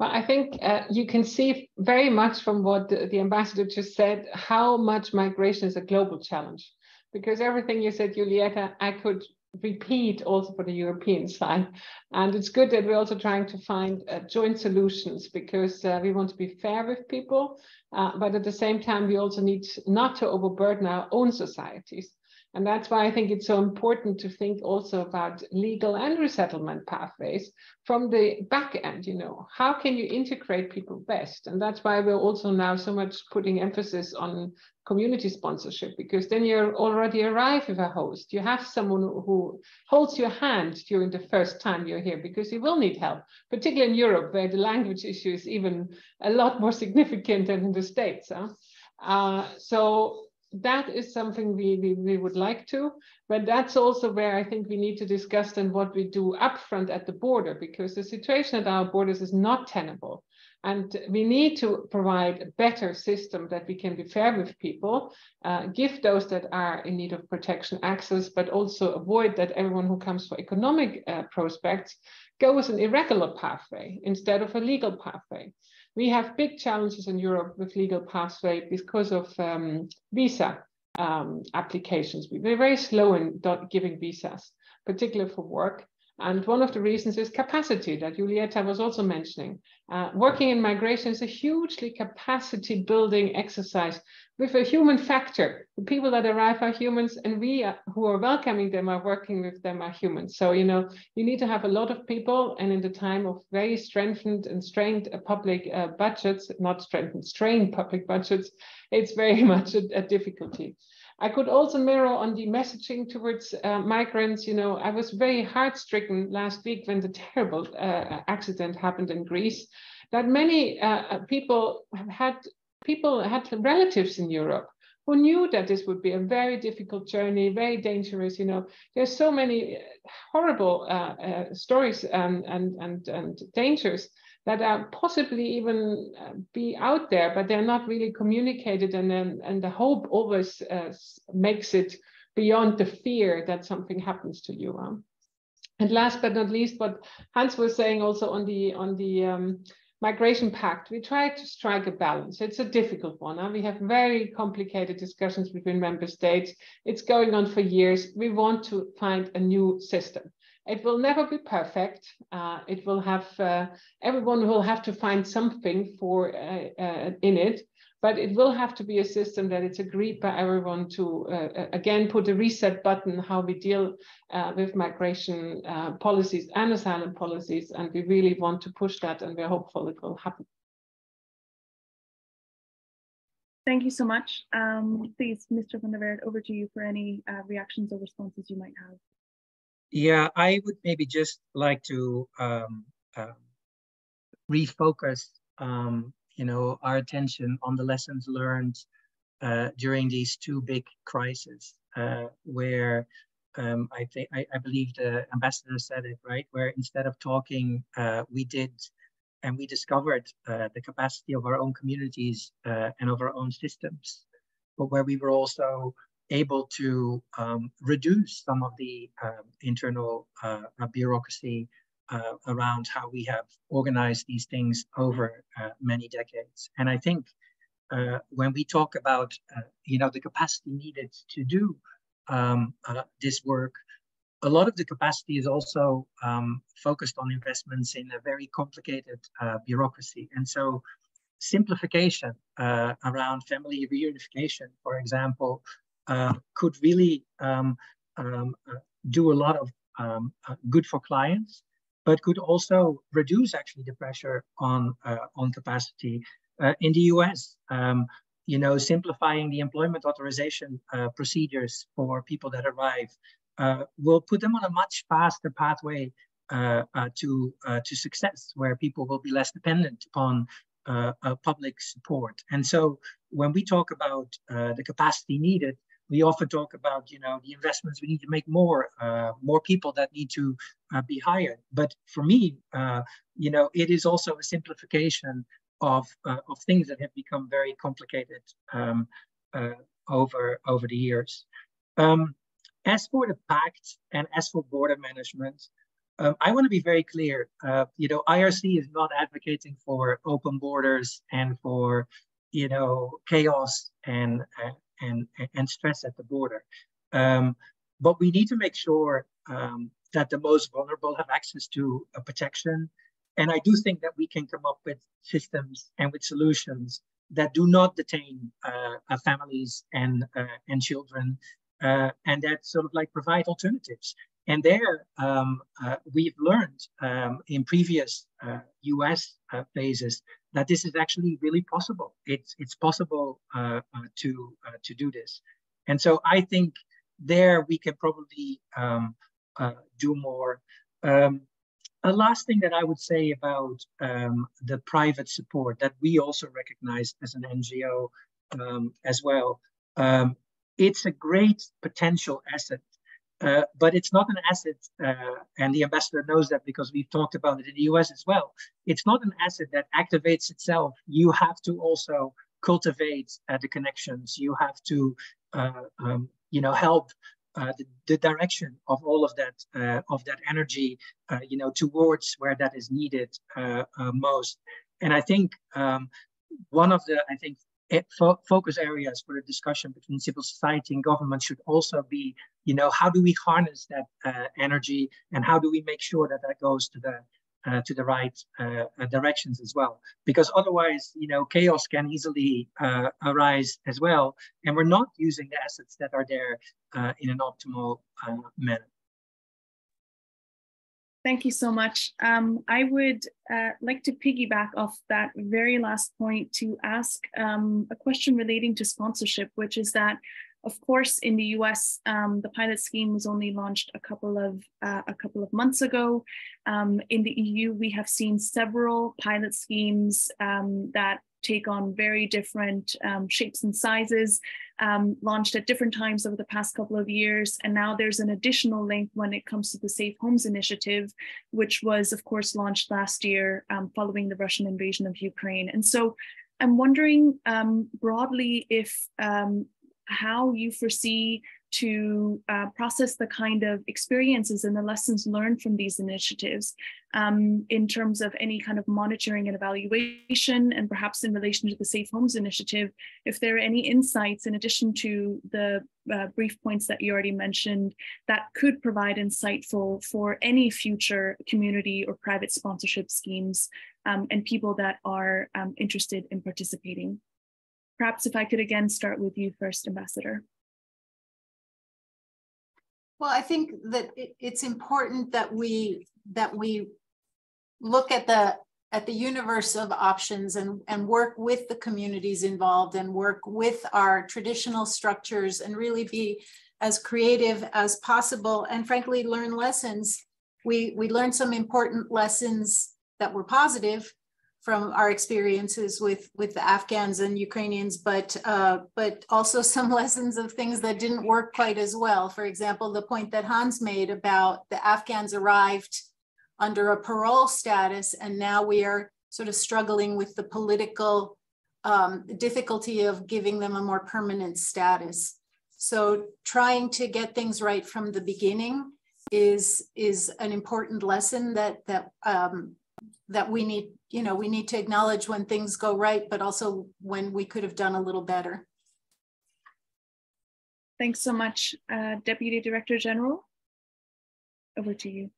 Well, I think uh, you can see very much from what the, the ambassador just said, how much migration is a global challenge because everything you said, Julieta, I could repeat also for the European side. And it's good that we're also trying to find uh, joint solutions because uh, we want to be fair with people, uh, but at the same time, we also need not to overburden our own societies. And that's why I think it's so important to think also about legal and resettlement pathways from the back end, you know, how can you integrate people best? And that's why we're also now so much putting emphasis on community sponsorship, because then you're already arrive with a host. You have someone who holds your hand during the first time you're here, because you will need help, particularly in Europe, where the language issue is even a lot more significant than in the States. Huh? Uh, so that is something we, we, we would like to, but that's also where I think we need to discuss then what we do upfront at the border, because the situation at our borders is not tenable. And we need to provide a better system that we can be fair with people, uh, give those that are in need of protection access, but also avoid that everyone who comes for economic uh, prospects goes an irregular pathway instead of a legal pathway. We have big challenges in Europe with legal pathway because of um, visa um, applications. We're very slow in giving visas, particularly for work. And one of the reasons is capacity that Julieta was also mentioning. Uh, working in migration is a hugely capacity building exercise with a human factor. The people that arrive are humans, and we are, who are welcoming them are working with them are humans. So, you know, you need to have a lot of people, and in the time of very strengthened and strained uh, public uh, budgets, not strengthened, strained public budgets, it's very much a, a difficulty. I could also mirror on the messaging towards uh, migrants. You know, I was very heart stricken last week when the terrible uh, accident happened in Greece. That many uh, people had people had relatives in Europe who knew that this would be a very difficult journey, very dangerous. You know, there's so many horrible uh, uh, stories and, and and and dangers that are possibly even uh, be out there, but they're not really communicated. And then and the hope always uh, makes it beyond the fear that something happens to you. Huh? And last but not least, what Hans was saying also on the on the um, migration pact, we try to strike a balance. It's a difficult one. Huh? We have very complicated discussions between member states. It's going on for years. We want to find a new system. It will never be perfect. Uh, it will have uh, everyone will have to find something for uh, uh in it, but it will have to be a system that it's agreed by everyone to uh, uh, again put a reset button how we deal with migration policies and asylum policies, and we really want to push that, and we're hopeful it will happen. Thank you so much. Um, please, Mr. van de Weerd, over to you for any reactions or responses you might have. Yeah, I would maybe just like to um, uh, refocus, um, you know, our attention on the lessons learned uh, during these two big crises, uh, where um, I think I, I, believe the ambassador said it right, where instead of talking, uh, we did, and we discovered uh, the capacity of our own communities uh, and of our own systems, but where we were also able to um, reduce some of the uh, internal uh, bureaucracy uh, around how we have organized these things over uh, many decades. And I think uh, when we talk about, uh, you know, the capacity needed to do um, this work, a lot of the capacity is also um, focused on investments in a very complicated bureaucracy. And so simplification uh, around family reunification, for example, uh, could really um, um, uh, do a lot of um, uh, good for clients, but could also reduce actually the pressure on uh, on capacity. In the US, um, you know, simplifying the employment authorization procedures for people that arrive will put them on a much faster pathway uh, uh, to uh, to success, where people will be less dependent upon public support. And so, when we talk about the capacity needed, we often talk about you know the investments we need to make more uh, more people that need to uh, be hired but for me uh, you know it is also a simplification of uh, of things that have become very complicated um, uh, over over the years um, as for the pact and as for border management um, I want to be very clear. Uh, you know, IRC is not advocating for open borders and for, you know, chaos and and, and stress at the border. Um, but we need to make sure um, that the most vulnerable have access to a protection. And I do think that we can come up with systems and with solutions that do not detain uh, families and, uh, and children uh, and that sort of like provide alternatives. And there um, uh, we've learned um, in previous US uh, uh, phases that this is actually really possible. It's it's possible uh, uh, to uh, to do this, and so I think there we can probably um, uh, do more. Um, a last thing that I would say about um, the private support that we also recognize as an NGO um, as well. Um, it's a great potential asset uh, but it's not an asset, uh, and the ambassador knows that because we've talked about it in the US as well. It's not an asset that activates itself. You have to also cultivate uh, the connections. You have to, uh, um, you know, help uh, the, the, direction of all of that of that energy, you know, towards where that is needed most. And I think um, one of the, I think, fo focus areas for the discussion between civil society and government should also be, you know, how do we harness that uh, energy and how do we make sure that that goes to the uh, to the right uh, uh directions as well? Because otherwise, you know, chaos can easily uh, arise as well, and we're not using the assets that are there uh, in an optimal manner. Thank you so much. Um, I would uh, like to piggyback off that very last point to ask um, a question relating to sponsorship, which is that, of course, in the U.S., um, the pilot scheme was only launched a couple of uh, a couple of months ago. Um, in the EU, we have seen several pilot schemes um, that take on very different um, shapes and sizes, um, launched at different times over the past couple of years. And now there's an additional link when it comes to the Safe Homes Initiative, which was, of course, launched last year um, following the Russian invasion of Ukraine. And so I'm wondering um, broadly if um, how you foresee to uh, process the kind of experiences and the lessons learned from these initiatives um, in terms of any kind of monitoring and evaluation, and perhaps in relation to the Safe Homes Initiative, if there are any insights in addition to the uh, brief points that you already mentioned that could provide insightful for any future community or private sponsorship schemes um, and people that are um, interested in participating. Perhaps if I could again start with you first, Ambassador. Well, I think that it's important that we that we look at the at the universe of options and, and work with the communities involved and work with our traditional structures and really be as creative as possible and frankly learn lessons. We, we learned some important lessons that were positive from our experiences with with the Afghans and Ukrainians, but uh, but also some lessons of things that didn't work quite as well. For example, the point that Hans made about the Afghans arrived under a parole status, and now we are sort of struggling with the political um, difficulty of giving them a more permanent status. So trying to get things right from the beginning is is an important lesson that that um, that we need you know we need to acknowledge when things go right, but also when we could have done a little better. Thanks so much, uh, Deputy Director General. Over to you.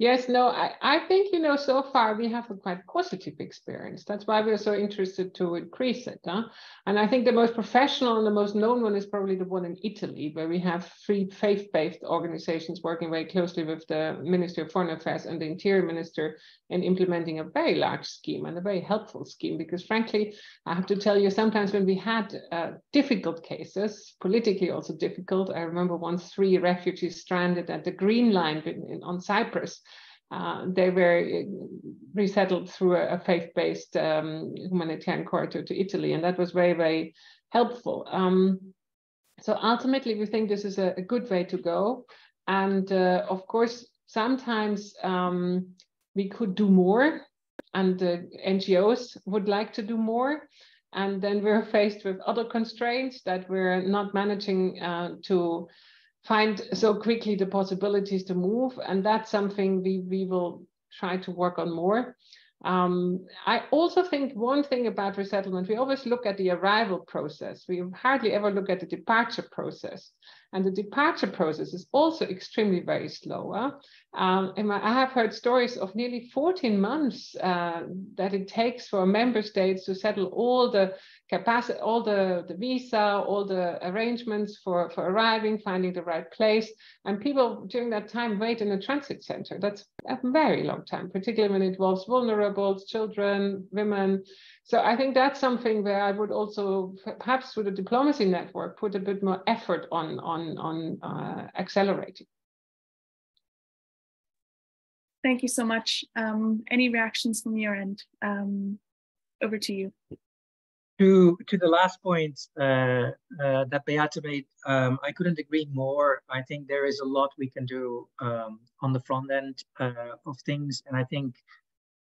Yes, no, I, I think, you know, so far we have a quite positive experience. That's why we're so interested to increase it. Huh? And I think the most professional and the most known one is probably the one in Italy, where we have three faith-based organizations working very closely with the Ministry of Foreign Affairs and the Interior Minister in implementing a very large scheme and a very helpful scheme. Because frankly, I have to tell you, sometimes when we had uh, difficult cases, politically also difficult, I remember once three refugees stranded at the Green Line in, in, on Cyprus, uh, they were uh, resettled through a, a faith-based um, humanitarian corridor to Italy, and that was very, very helpful. Um, so ultimately, we think this is a, a good way to go. And uh, of course, sometimes um, we could do more, and the NGOs would like to do more. And then we're faced with other constraints that we're not managing uh, to find so quickly the possibilities to move. And that's something we, we will try to work on more. Um, I also think one thing about resettlement, we always look at the arrival process. We hardly ever look at the departure process. And the departure process is also extremely very slow. Huh? Um, and I have heard stories of nearly 14 months uh, that it takes for member states to settle all the capacity, all the, the visa, all the arrangements for, for arriving, finding the right place. And people during that time wait in a transit center. That's a very long time, particularly when it involves vulnerables, children, women. So I think that's something where I would also, perhaps through the diplomacy network, put a bit more effort on, on, on uh, accelerating. Thank you so much. Um, any reactions from your end? Um, over to you to to the last point uh, uh, that Beate made, um, I couldn't agree more. I think there is a lot we can do um, on the front end uh, of things, and I think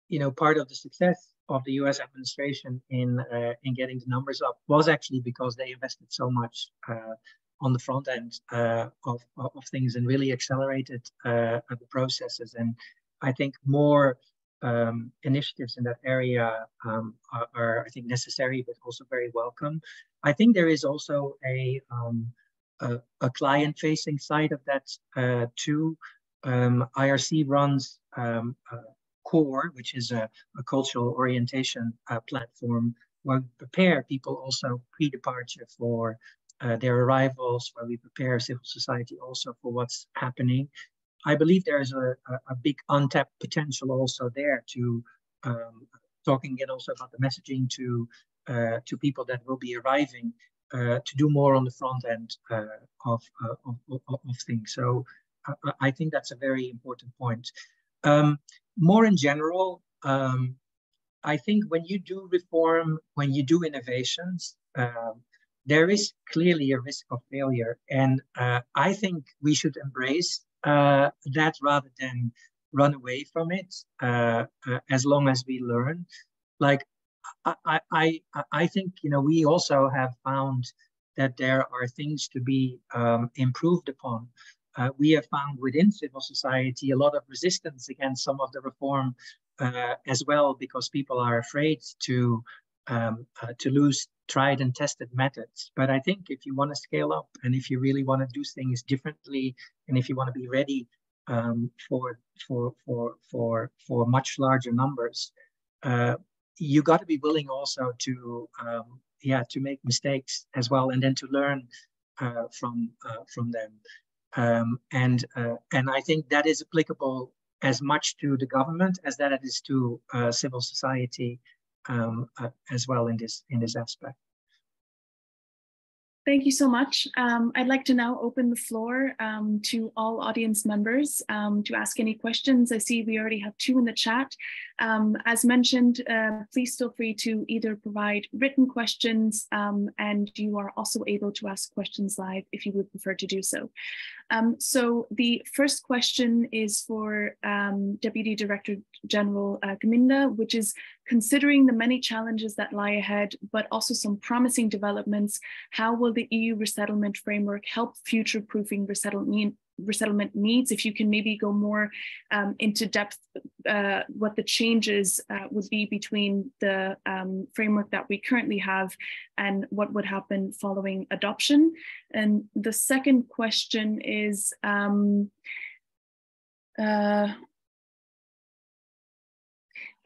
you know part of the success of the U.S. administration in uh, in getting the numbers up was actually because they invested so much uh, on the front end uh, of of things and really accelerated the processes. And I think more um, initiatives in that area um, are, are, I think, necessary, but also very welcome. I think there is also a, um, a, a client-facing side of that uh, too. Um, IRC runs um, CORE, which is a, a cultural orientation uh, platform where we prepare people also pre-departure for uh, their arrivals, where we prepare civil society also for what's happening. I believe there is a, a, big untapped potential also there to um, talking again also about the messaging to uh, to people that will be arriving uh, to do more on the front end uh, of, uh, of, of, of, things. So uh, I think that's a very important point. Um, more in general, um, I think when you do reform, when you do innovations, um, there is clearly a risk of failure. And uh, I think we should embrace uh, that rather than run away from it uh, uh, as long as we learn. Like I, I, I think you know we also have found that there are things to be um, improved upon. Uh, we have found within civil society a lot of resistance against some of the reform uh, as well because people are afraid to um, uh, to lose tried and tested methods. But I think if you want to scale up and if you really want to do things differently, and if you want to be ready um, for for for for for much larger numbers, uh, you got to be willing also to um, yeah to make mistakes as well, and then to learn uh, from uh, from them. Um, and uh, and I think that is applicable as much to the government as that it is to uh, civil society um, uh, as well in this in this aspect. Thank you so much. Um, I'd like to now open the floor um, to all audience members um, to ask any questions. I see we already have two in the chat. Um, as mentioned, uh, please feel free to either provide written questions um, and you are also able to ask questions live if you would prefer to do so. Um, so the first question is for um, Deputy Director General uh, Gminder, which is considering the many challenges that lie ahead, but also some promising developments, how will the EU resettlement framework help future-proofing resettlement resettlement needs, if you can maybe go more um, into depth uh, what the changes uh, would be between the um, framework that we currently have and what would happen following adoption. And the second question is, um, uh,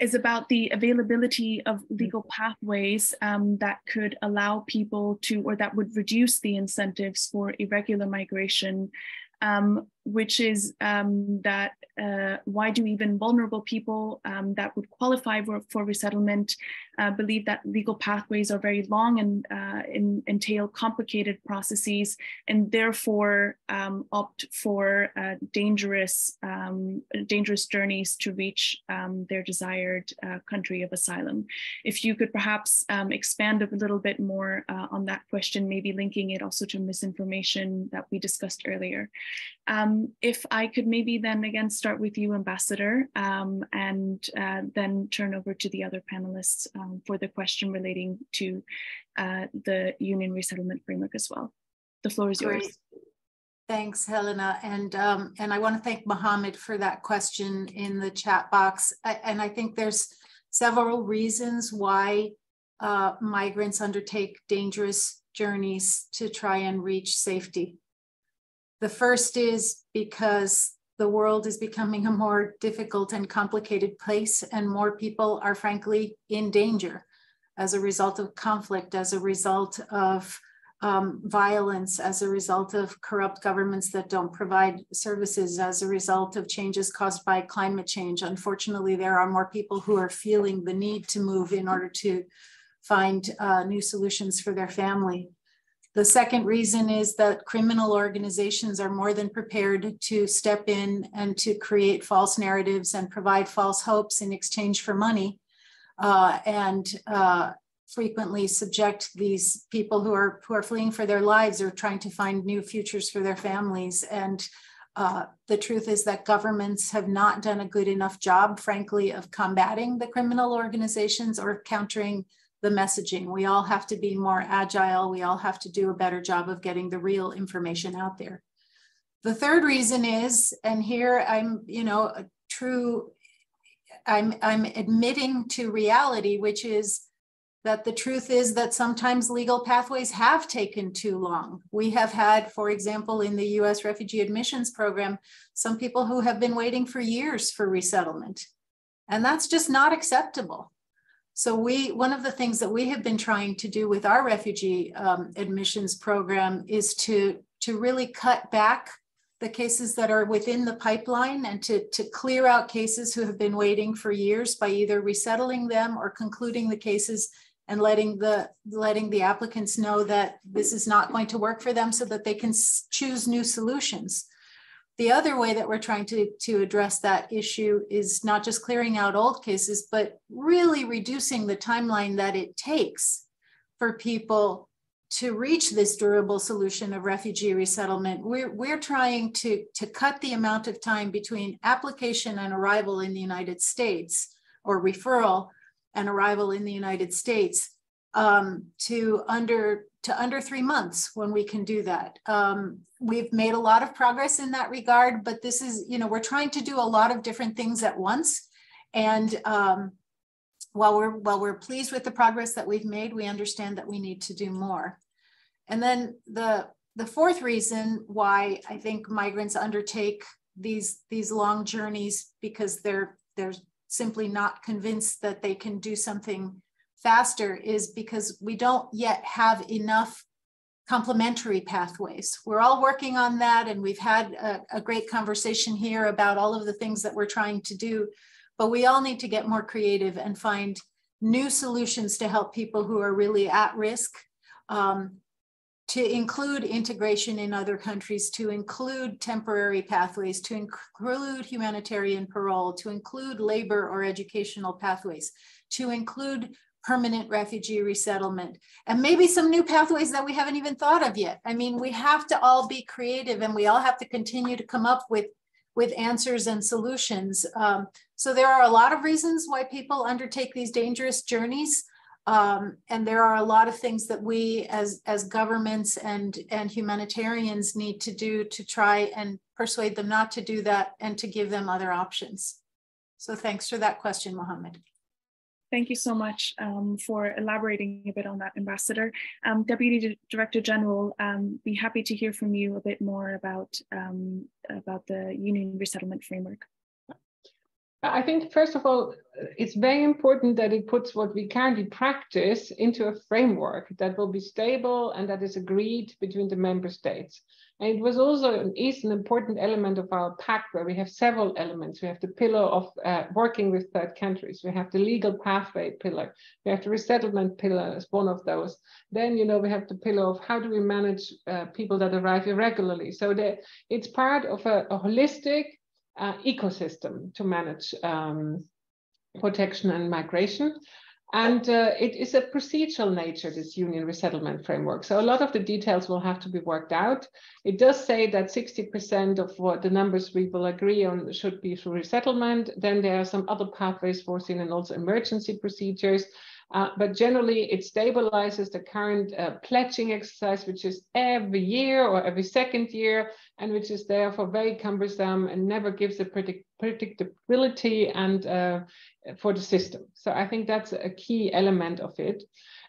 is about the availability of legal pathways um, that could allow people to, or that would reduce the incentives for irregular migration um, which is um, that uh, why do even vulnerable people um, that would qualify for, for resettlement uh, believe that legal pathways are very long and uh, in, entail complicated processes and therefore um, opt for uh, dangerous, um, dangerous journeys to reach um, their desired uh, country of asylum. If you could perhaps expand a little bit more uh, on that question, maybe linking it also to misinformation that we discussed earlier. Um, if I could maybe then again start with you, Ambassador, um, and uh, then turn over to the other panelists um, for the question relating to uh, the Union Resettlement Framework as well. The floor is Great. yours. Thanks, Helena. And, um, and I want to thank Mohammed for that question in the chat box. I, and I think there's several reasons why uh, migrants undertake dangerous journeys to try and reach safety. The first is because the world is becoming a more difficult and complicated place, and more people are frankly in danger as a result of conflict, as a result of um, violence, as a result of corrupt governments that don't provide services, as a result of changes caused by climate change. Unfortunately, there are more people who are feeling the need to move in order to find uh, new solutions for their family. The second reason is that criminal organizations are more than prepared to step in and to create false narratives and provide false hopes in exchange for money, uh, and uh, frequently subject these people who are who are fleeing for their lives or trying to find new futures for their families. And uh, the truth is that governments have not done a good enough job, frankly, of combating the criminal organizations or countering the messaging. We all have to be more agile. We all have to do a better job of getting the real information out there. The third reason is, and here I'm, you know, a true, I'm, I'm admitting to reality, which is that the truth is that sometimes legal pathways have taken too long. We have had, for example, in the US refugee admissions program, some people who have been waiting for years for resettlement. And that's just not acceptable. So we, one of the things that we have been trying to do with our refugee um, admissions program is to, to really cut back the cases that are within the pipeline and to, to clear out cases who have been waiting for years by either resettling them or concluding the cases and letting the letting the applicants know that this is not going to work for them so that they can choose new solutions. The other way that we're trying to, to address that issue is not just clearing out old cases, but really reducing the timeline that it takes for people to reach this durable solution of refugee resettlement. We're, we're trying to, to cut the amount of time between application and arrival in the United States or referral and arrival in the United States um, to under to under three months when we can do that. Um, we've made a lot of progress in that regard, but this is, you know, we're trying to do a lot of different things at once. And um, while we're while we're pleased with the progress that we've made, we understand that we need to do more. And then the the fourth reason why I think migrants undertake these these long journeys because they're they're simply not convinced that they can do something faster is because we don't yet have enough complementary pathways. We're all working on that, and we've had a, a, great conversation here about all of the things that we're trying to do. But we all need to get more creative and find new solutions to help people who are really at risk, um, to include integration in other countries, to include temporary pathways, to include humanitarian parole, to include labor or educational pathways, to include permanent refugee resettlement, and maybe some new pathways that we haven't even thought of yet. I mean, we have to all be creative and we all have to continue to come up with, with answers and solutions. Um, so there are a lot of reasons why people undertake these dangerous journeys. Um, and there are a lot of things that we as, as governments and, and humanitarians need to do to try and persuade them not to do that and to give them other options. So thanks for that question, Mohammed. Thank you so much um, for elaborating a bit on that, Ambassador. Um, Deputy Director General, um, be happy to hear from you a bit more about, um, about the Union Resettlement Framework. I think, first of all, it's very important that it puts what we currently practice into a framework that will be stable and that is agreed between the member states. And it was also an, is an important element of our pact where we have several elements. We have the pillar of uh, working with third countries. We have the legal pathway pillar. We have the resettlement pillar as one of those. Then, you know, we have the pillar of how do we manage uh, people that arrive irregularly. So that it's part of a, a holistic uh, ecosystem to manage um, protection and migration. And uh, it is a procedural nature, this union resettlement framework. So a lot of the details will have to be worked out. It does say that 60% of what the numbers we will agree on should be through resettlement. Then there are some other pathways foreseen and also emergency procedures. Uh, but generally, it stabilizes the current uh, pledging exercise, which is every year or every second year, and which is therefore very cumbersome and never gives a predict predictability and uh, for the system. So I think that's a key element of it.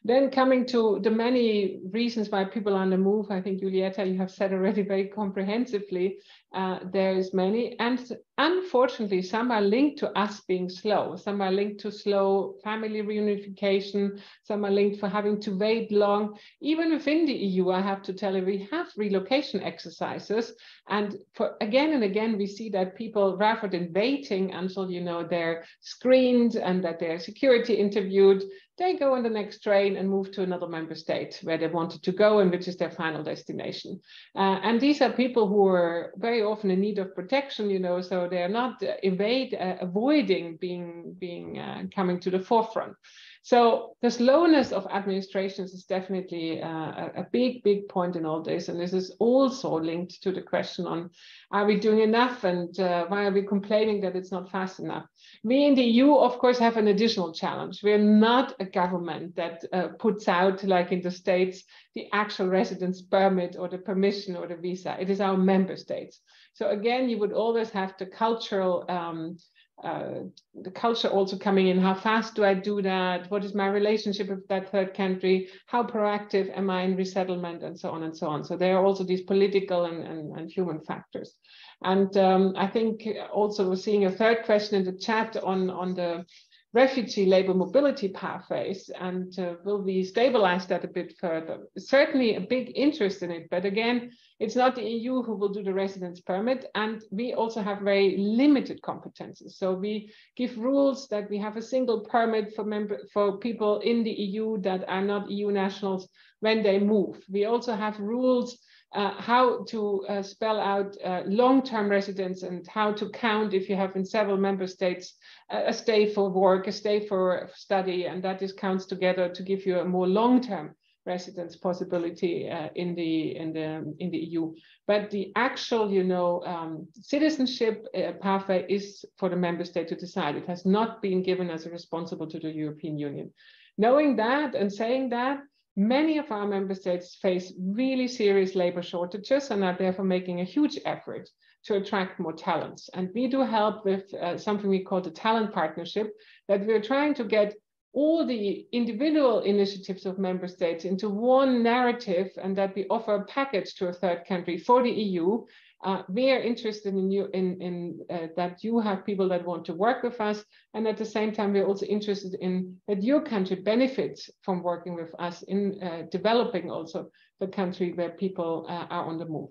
Then coming to the many reasons why people are on the move, I think Julieta, you have said already very comprehensively, uh, there is many. And unfortunately, some are linked to us being slow. Some are linked to slow family reunification. Some are linked for having to wait long. Even within the EU, I have to tell you, we have relocation exercises. And for again and again, we see that people, rather than waiting until, you know, they're screened and that they're security interviewed, they go on the next train and move to another member state where they wanted to go and which is their final destination. Uh, and these are people who are very often in need of protection, you know, so they're not uh, evade, uh, avoiding being, being uh, coming to the forefront. So the slowness of administrations is definitely uh, a big, big point in all this. And this is also linked to the question on, are we doing enough and uh, why are we complaining that it's not fast enough? We in the EU, of course, have an additional challenge. We're not a government that uh, puts out, like in the States, the actual residence permit or the permission or the visa. It is our member states. So again, you would always have the cultural um, uh, the culture also coming in. How fast do I do that? What is my relationship with that third country? How proactive am I in resettlement and so on and so on. So there are also these political and, and, and human factors. And um, I think also we're seeing a third question in the chat on, on the refugee labor mobility pathways and uh, will we stabilize that a bit further? Certainly a big interest in it, but again, it's not the EU who will do the residence permit and we also have very limited competences. So we give rules that we have a single permit for member for people in the EU that are not EU nationals when they move. We also have rules uh, how to uh, spell out uh, long-term residence and how to count if you have in several member states a stay for work, a stay for study, and that is counts together to give you a more long-term residence possibility uh, in the in the in the EU. But the actual, you know, um, citizenship uh, pathway is for the member state to decide. It has not been given as a responsible to the European Union. Knowing that and saying that, Many of our member states face really serious labor shortages and are therefore making a huge effort to attract more talents. And we do help with uh, something we call the talent partnership, that we're trying to get all the individual initiatives of member states into one narrative and that we offer a package to a third country for the EU uh, we are interested in you in, in uh, that you have people that want to work with us and at the same time we're also interested in that your country benefits from working with us in uh, developing also the country where people uh, are on the move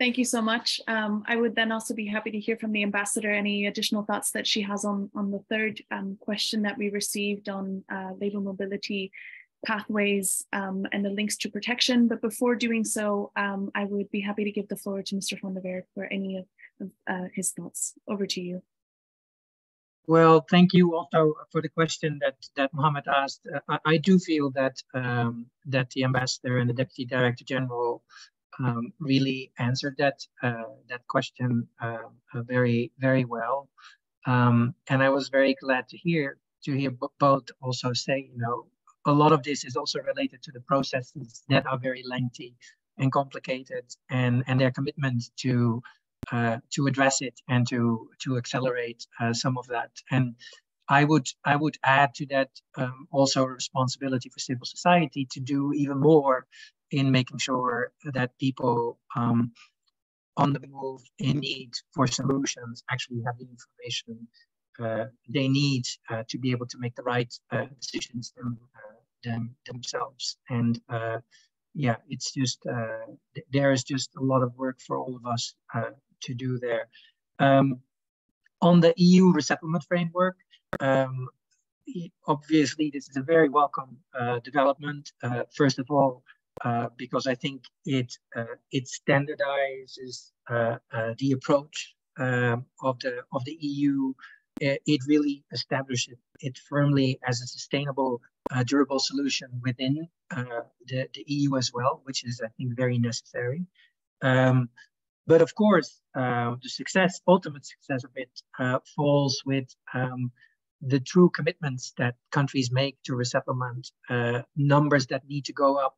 Thank you so much. Um, I would then also be happy to hear from the ambassador any additional thoughts that she has on, on the third um, question that we received on uh, labor mobility pathways um, and the links to protection. But before doing so, um, I would be happy to give the floor to Mr. van for any of, uh, his thoughts. Over to you. Well, thank you also for the question that that Mohammed asked. Uh, I, I, do feel that um, that the ambassador and the deputy director general um, really answered that uh, that question uh very very well, um, and I was very glad to hear to hear both also say, you know, a lot of this is also related to the processes that are very lengthy and complicated, and and their commitment to uh, to address it and to to accelerate uh, some of that. And I would I would add to that um, also a responsibility for civil society to do even more in making sure that people um, on the move in need for solutions actually have the information uh, they need uh, to be able to make the right uh, decisions them, uh, them, themselves. And yeah, it's just there is just a lot of work for all of us to do there. Um, on the EU resettlement framework, um, obviously this is a very welcome uh, development. Uh, first of all, uh, because I think it uh, it standardizes uh, uh, the approach um, of the of the EU. It really establishes it firmly as a sustainable, durable solution within the, the EU as well, which is I think very necessary. Um, but of course, uh, the success, ultimate success of it, uh, falls with um, the true commitments that countries make to resettlement, uh, numbers that need to go up,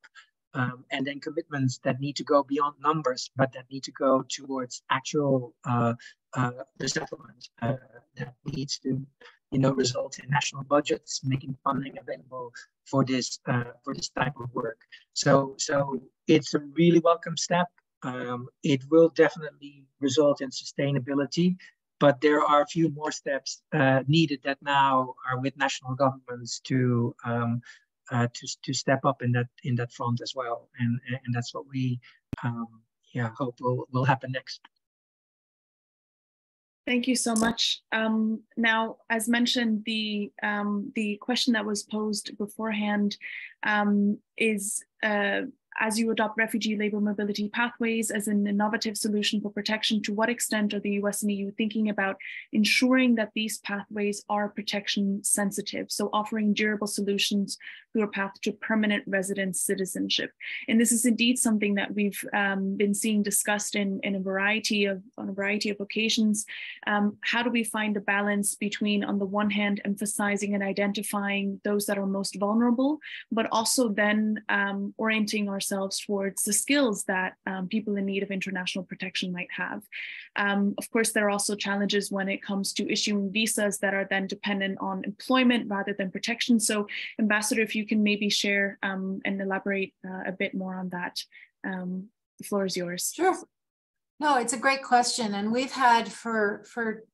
um, and then commitments that need to go beyond numbers, but that need to go towards actual uh, uh, resettlement uh, that needs to, you know, result in national budgets making funding available for this for this type of work. So, so it's a really welcome step. Um, it will definitely result in sustainability, but there are a few more steps uh, needed that now are with national governments to um, uh, to to step up in that in that front as well, and and that's what we um, yeah hope will will happen next. Thank you so much. Um, now, as mentioned, the um, the question that was posed beforehand um, is uh, as you adopt refugee labor mobility pathways as an innovative solution for protection, to what extent are the US and EU thinking about ensuring that these pathways are protection sensitive? So offering durable solutions a path to permanent resident citizenship. And this is indeed something that we've um, been seeing discussed in, in a variety of on a variety of occasions. Um, how do we find a balance between, on the one hand, emphasizing and identifying those that are most vulnerable, but also then um, orienting ourselves towards the skills that um, people in need of international protection might have. Um, of course, there are also challenges when it comes to issuing visas that are then dependent on employment rather than protection. So Ambassador, if you can maybe share um, and elaborate uh, a bit more on that. Um, the floor is yours. Sure. No, it's a great question. And we've had for, for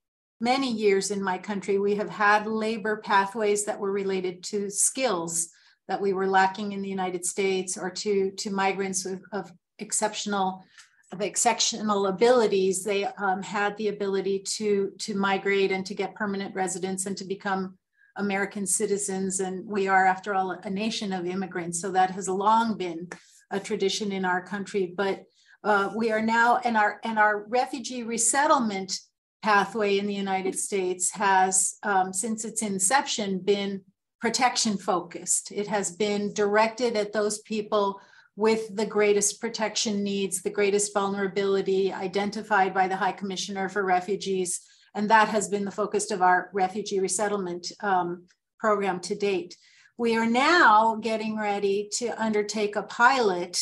many years in my country, we have had labor pathways that were related to skills that we were lacking in the United States or to, to migrants of, of exceptional of exceptional abilities, they um, had the ability to, to migrate and to get permanent residence and to become American citizens. And we are, after all, a nation of immigrants. So that has long been a tradition in our country. But uh, we are now, and our, and our refugee resettlement pathway in the United States has, um, since its inception, been protection focused. It has been directed at those people with the greatest protection needs, the greatest vulnerability identified by the High Commissioner for Refugees. And that has been the focus of our refugee resettlement um, program to date. We are now getting ready to undertake a pilot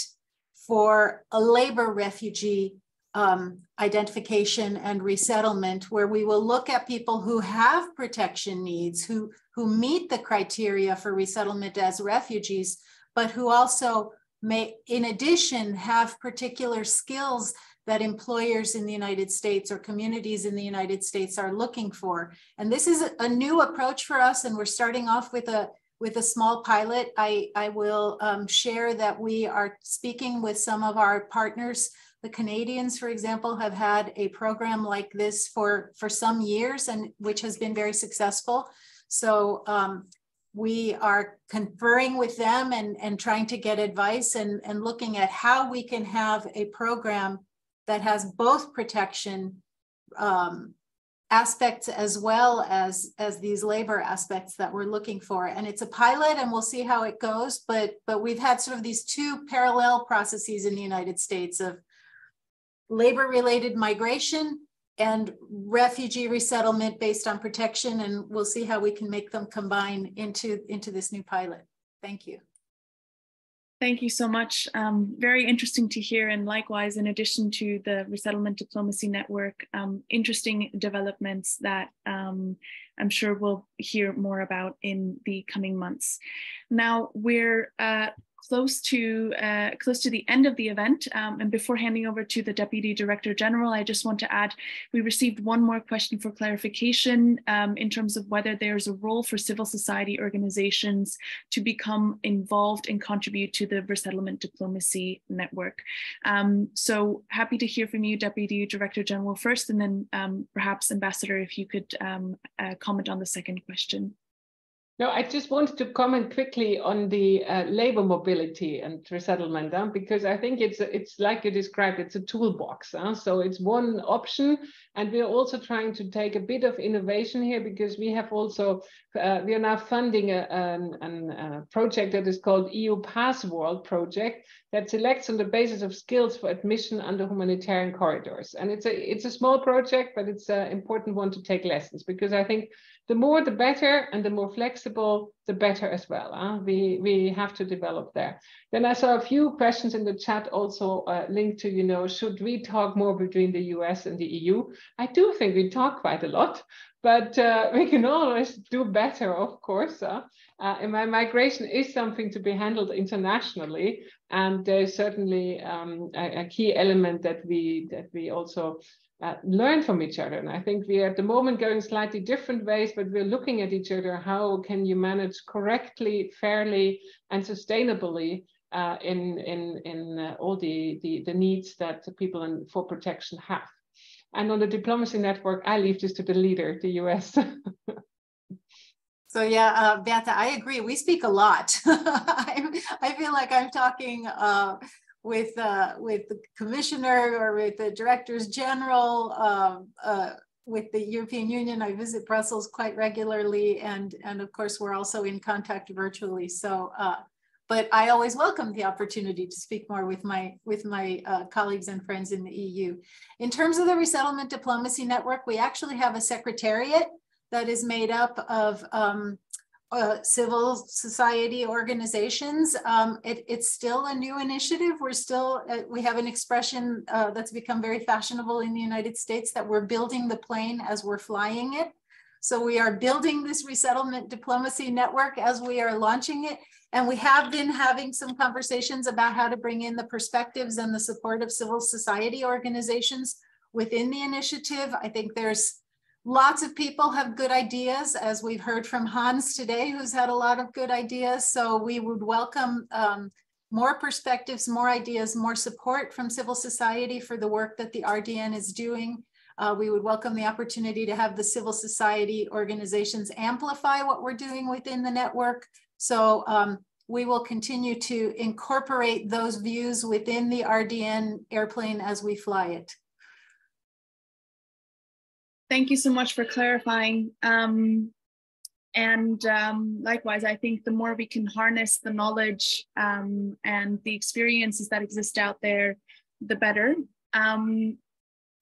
for a labor refugee um, identification and resettlement, where we will look at people who have protection needs, who, who meet the criteria for resettlement as refugees, but who also may, in addition, have particular skills that employers in the United States or communities in the United States are looking for. And this is a new approach for us, and we're starting off with a with a small pilot. I, I will um, share that we are speaking with some of our partners the Canadians, for example, have had a program like this for, for some years and which has been very successful. So um, we are conferring with them and, and trying to get advice and, and looking at how we can have a program that has both protection um, aspects as well as as these labor aspects that we're looking for. And it's a pilot and we'll see how it goes but but we've had sort of these two parallel processes in the united states of labor related migration and refugee resettlement based on protection and we'll see how we can make them combine into into this new pilot. Thank you Thank you so much. Um, very interesting to hear. And likewise, in addition to the Resettlement Diplomacy Network, um, interesting developments that um, I'm sure we'll hear more about in the coming months. Now, we're uh, close to uh, close to the end of the event. Um, and before handing over to the Deputy Director General, I just want to add, we received one more question for clarification um, in terms of whether there's a role for civil society organizations to become involved and contribute to the resettlement diplomacy network. Um, so happy to hear from you, Deputy Director General first, and then um, perhaps Ambassador, if you could um, uh, comment on the second question. No, I just wanted to comment quickly on the uh, labor mobility and resettlement, huh? because I think it's it's like you described, it's a toolbox. Huh? So it's one option, and we're also trying to take a bit of innovation here because we have also uh, we are now funding a, an, a project that is called EU Passworld project that selects on the basis of skills for admission under humanitarian corridors. And it's a it's a small project, but it's an important one to take lessons because I think the more the better and the more flexible the better as well huh? we we have to develop there. Then i saw a few questions in the chat also uh, linked to you know should we talk more between the us and the eu i do think we talk quite a lot but uh, we can always do better of course uh, and my migration is something to be handled internationally and there's certainly um, a, a, key element that we that we also uh, learn from each other. And I think we are at the moment going slightly different ways, but we're looking at each other. How can you manage correctly, fairly, and sustainably uh, in in in uh, all the, the the needs that people in, for protection have? And on the diplomacy network, I leave this to the leader, the US. So yeah, uh, Beate, I agree. We speak a lot. I, I feel like I'm talking uh, with uh, with the commissioner or with the directors general. Um, uh, with the European Union, I visit Brussels quite regularly, and and of course we're also in contact virtually. So, uh, but I always welcome the opportunity to speak more with my with my uh, colleagues and friends in the EU. In terms of the resettlement diplomacy network, we actually have a secretariat that is made up of um, uh, civil society organizations. Um, it, it's still a new initiative. We're still, uh, we have an expression uh, that's become very fashionable in the United States that we're building the plane as we're flying it. So we are building this resettlement diplomacy network as we are launching it. And we have been having some conversations about how to bring in the perspectives and the support of civil society organizations within the initiative. I think there's Lots of people have good ideas, as we've heard from Hans today, who's had a lot of good ideas. So we would welcome um, more perspectives, more ideas, more support from civil society for the work that the RDN is doing. Uh, we would welcome the opportunity to have the civil society organizations amplify what we're doing within the network. So um, we will continue to incorporate those views within the RDN airplane as we fly it. Thank you so much for clarifying. Um, and um, likewise, I think the more we can harness the knowledge um, and the experiences that exist out there, the better. Um,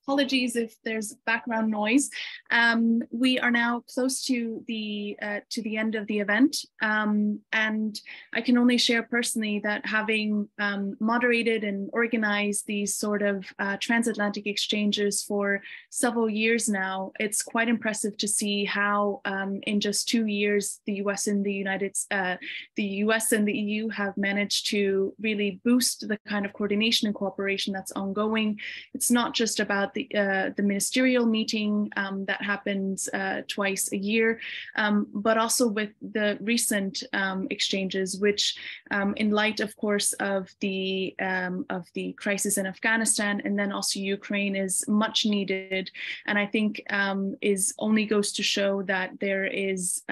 apologies if there's background noise. Um, we are now close to the uh, to the end of the event, um, and I can only share personally that having um, moderated and organized these sort of uh, transatlantic exchanges for several years now, it's quite impressive to see how um, in just two years the U.S. and the United uh, the U.S. and the EU have managed to really boost the kind of coordination and cooperation that's ongoing. It's not just about the, uh, the ministerial meeting um, that happens uh, twice a year, um, but also with the recent um, exchanges, which um, in light, of course, of the, um, of the crisis in Afghanistan and then also Ukraine is much needed. And I think is only goes to show that there is,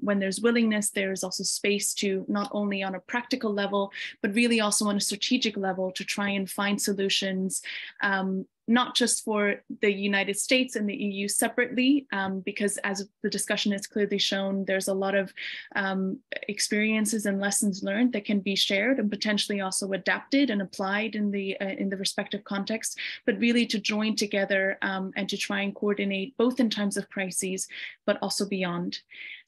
when there's willingness, there is also space to not only on a practical level, but really also on a strategic level to try and find solutions um, not just for the United States and the EU separately, um, because as the discussion has clearly shown, there's a lot of um, experiences and lessons learned that can be shared and potentially also adapted and applied in the uh, in the respective context, but really to join together um, and to try and coordinate both in times of crises, but also beyond.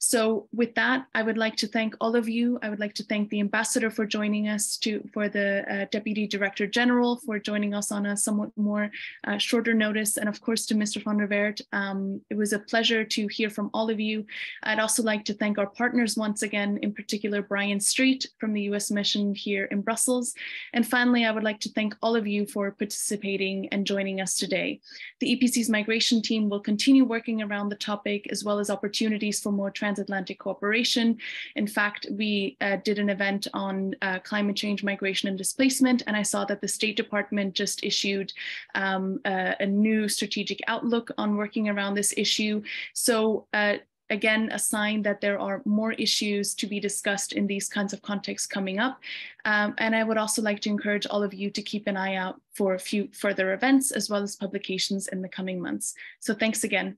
So with that, I would like to thank all of you. I would like to thank the ambassador for joining us to for the uh, Deputy Director General for joining us on a somewhat more uh, shorter notice. And of course to Mr. van der Weerd, um, it was a pleasure to hear from all of you. I'd also like to thank our partners once again, in particular, Brian Street from the US Mission here in Brussels. And finally, I would like to thank all of you for participating and joining us today. The EPC's migration team will continue working around the topic as well as opportunities for more transatlantic cooperation. In fact, we uh, did an event on uh, climate change, migration and displacement, and I saw that the State Department just issued um, uh, a new strategic outlook on working around this issue. So uh, again, a sign that there are more issues to be discussed in these kinds of contexts coming up. Um, and I would also like to encourage all of you to keep an eye out for a few further events as well as publications in the coming months. So thanks again.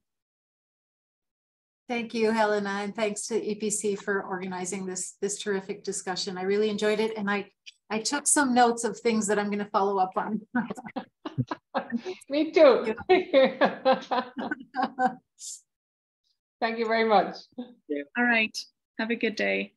Thank you, Helena, and thanks to EPC for organizing this, this terrific discussion. I really enjoyed it, and I, I took some notes of things that I'm going to follow up on. Me too. Thank you very much. All right. Have a good day.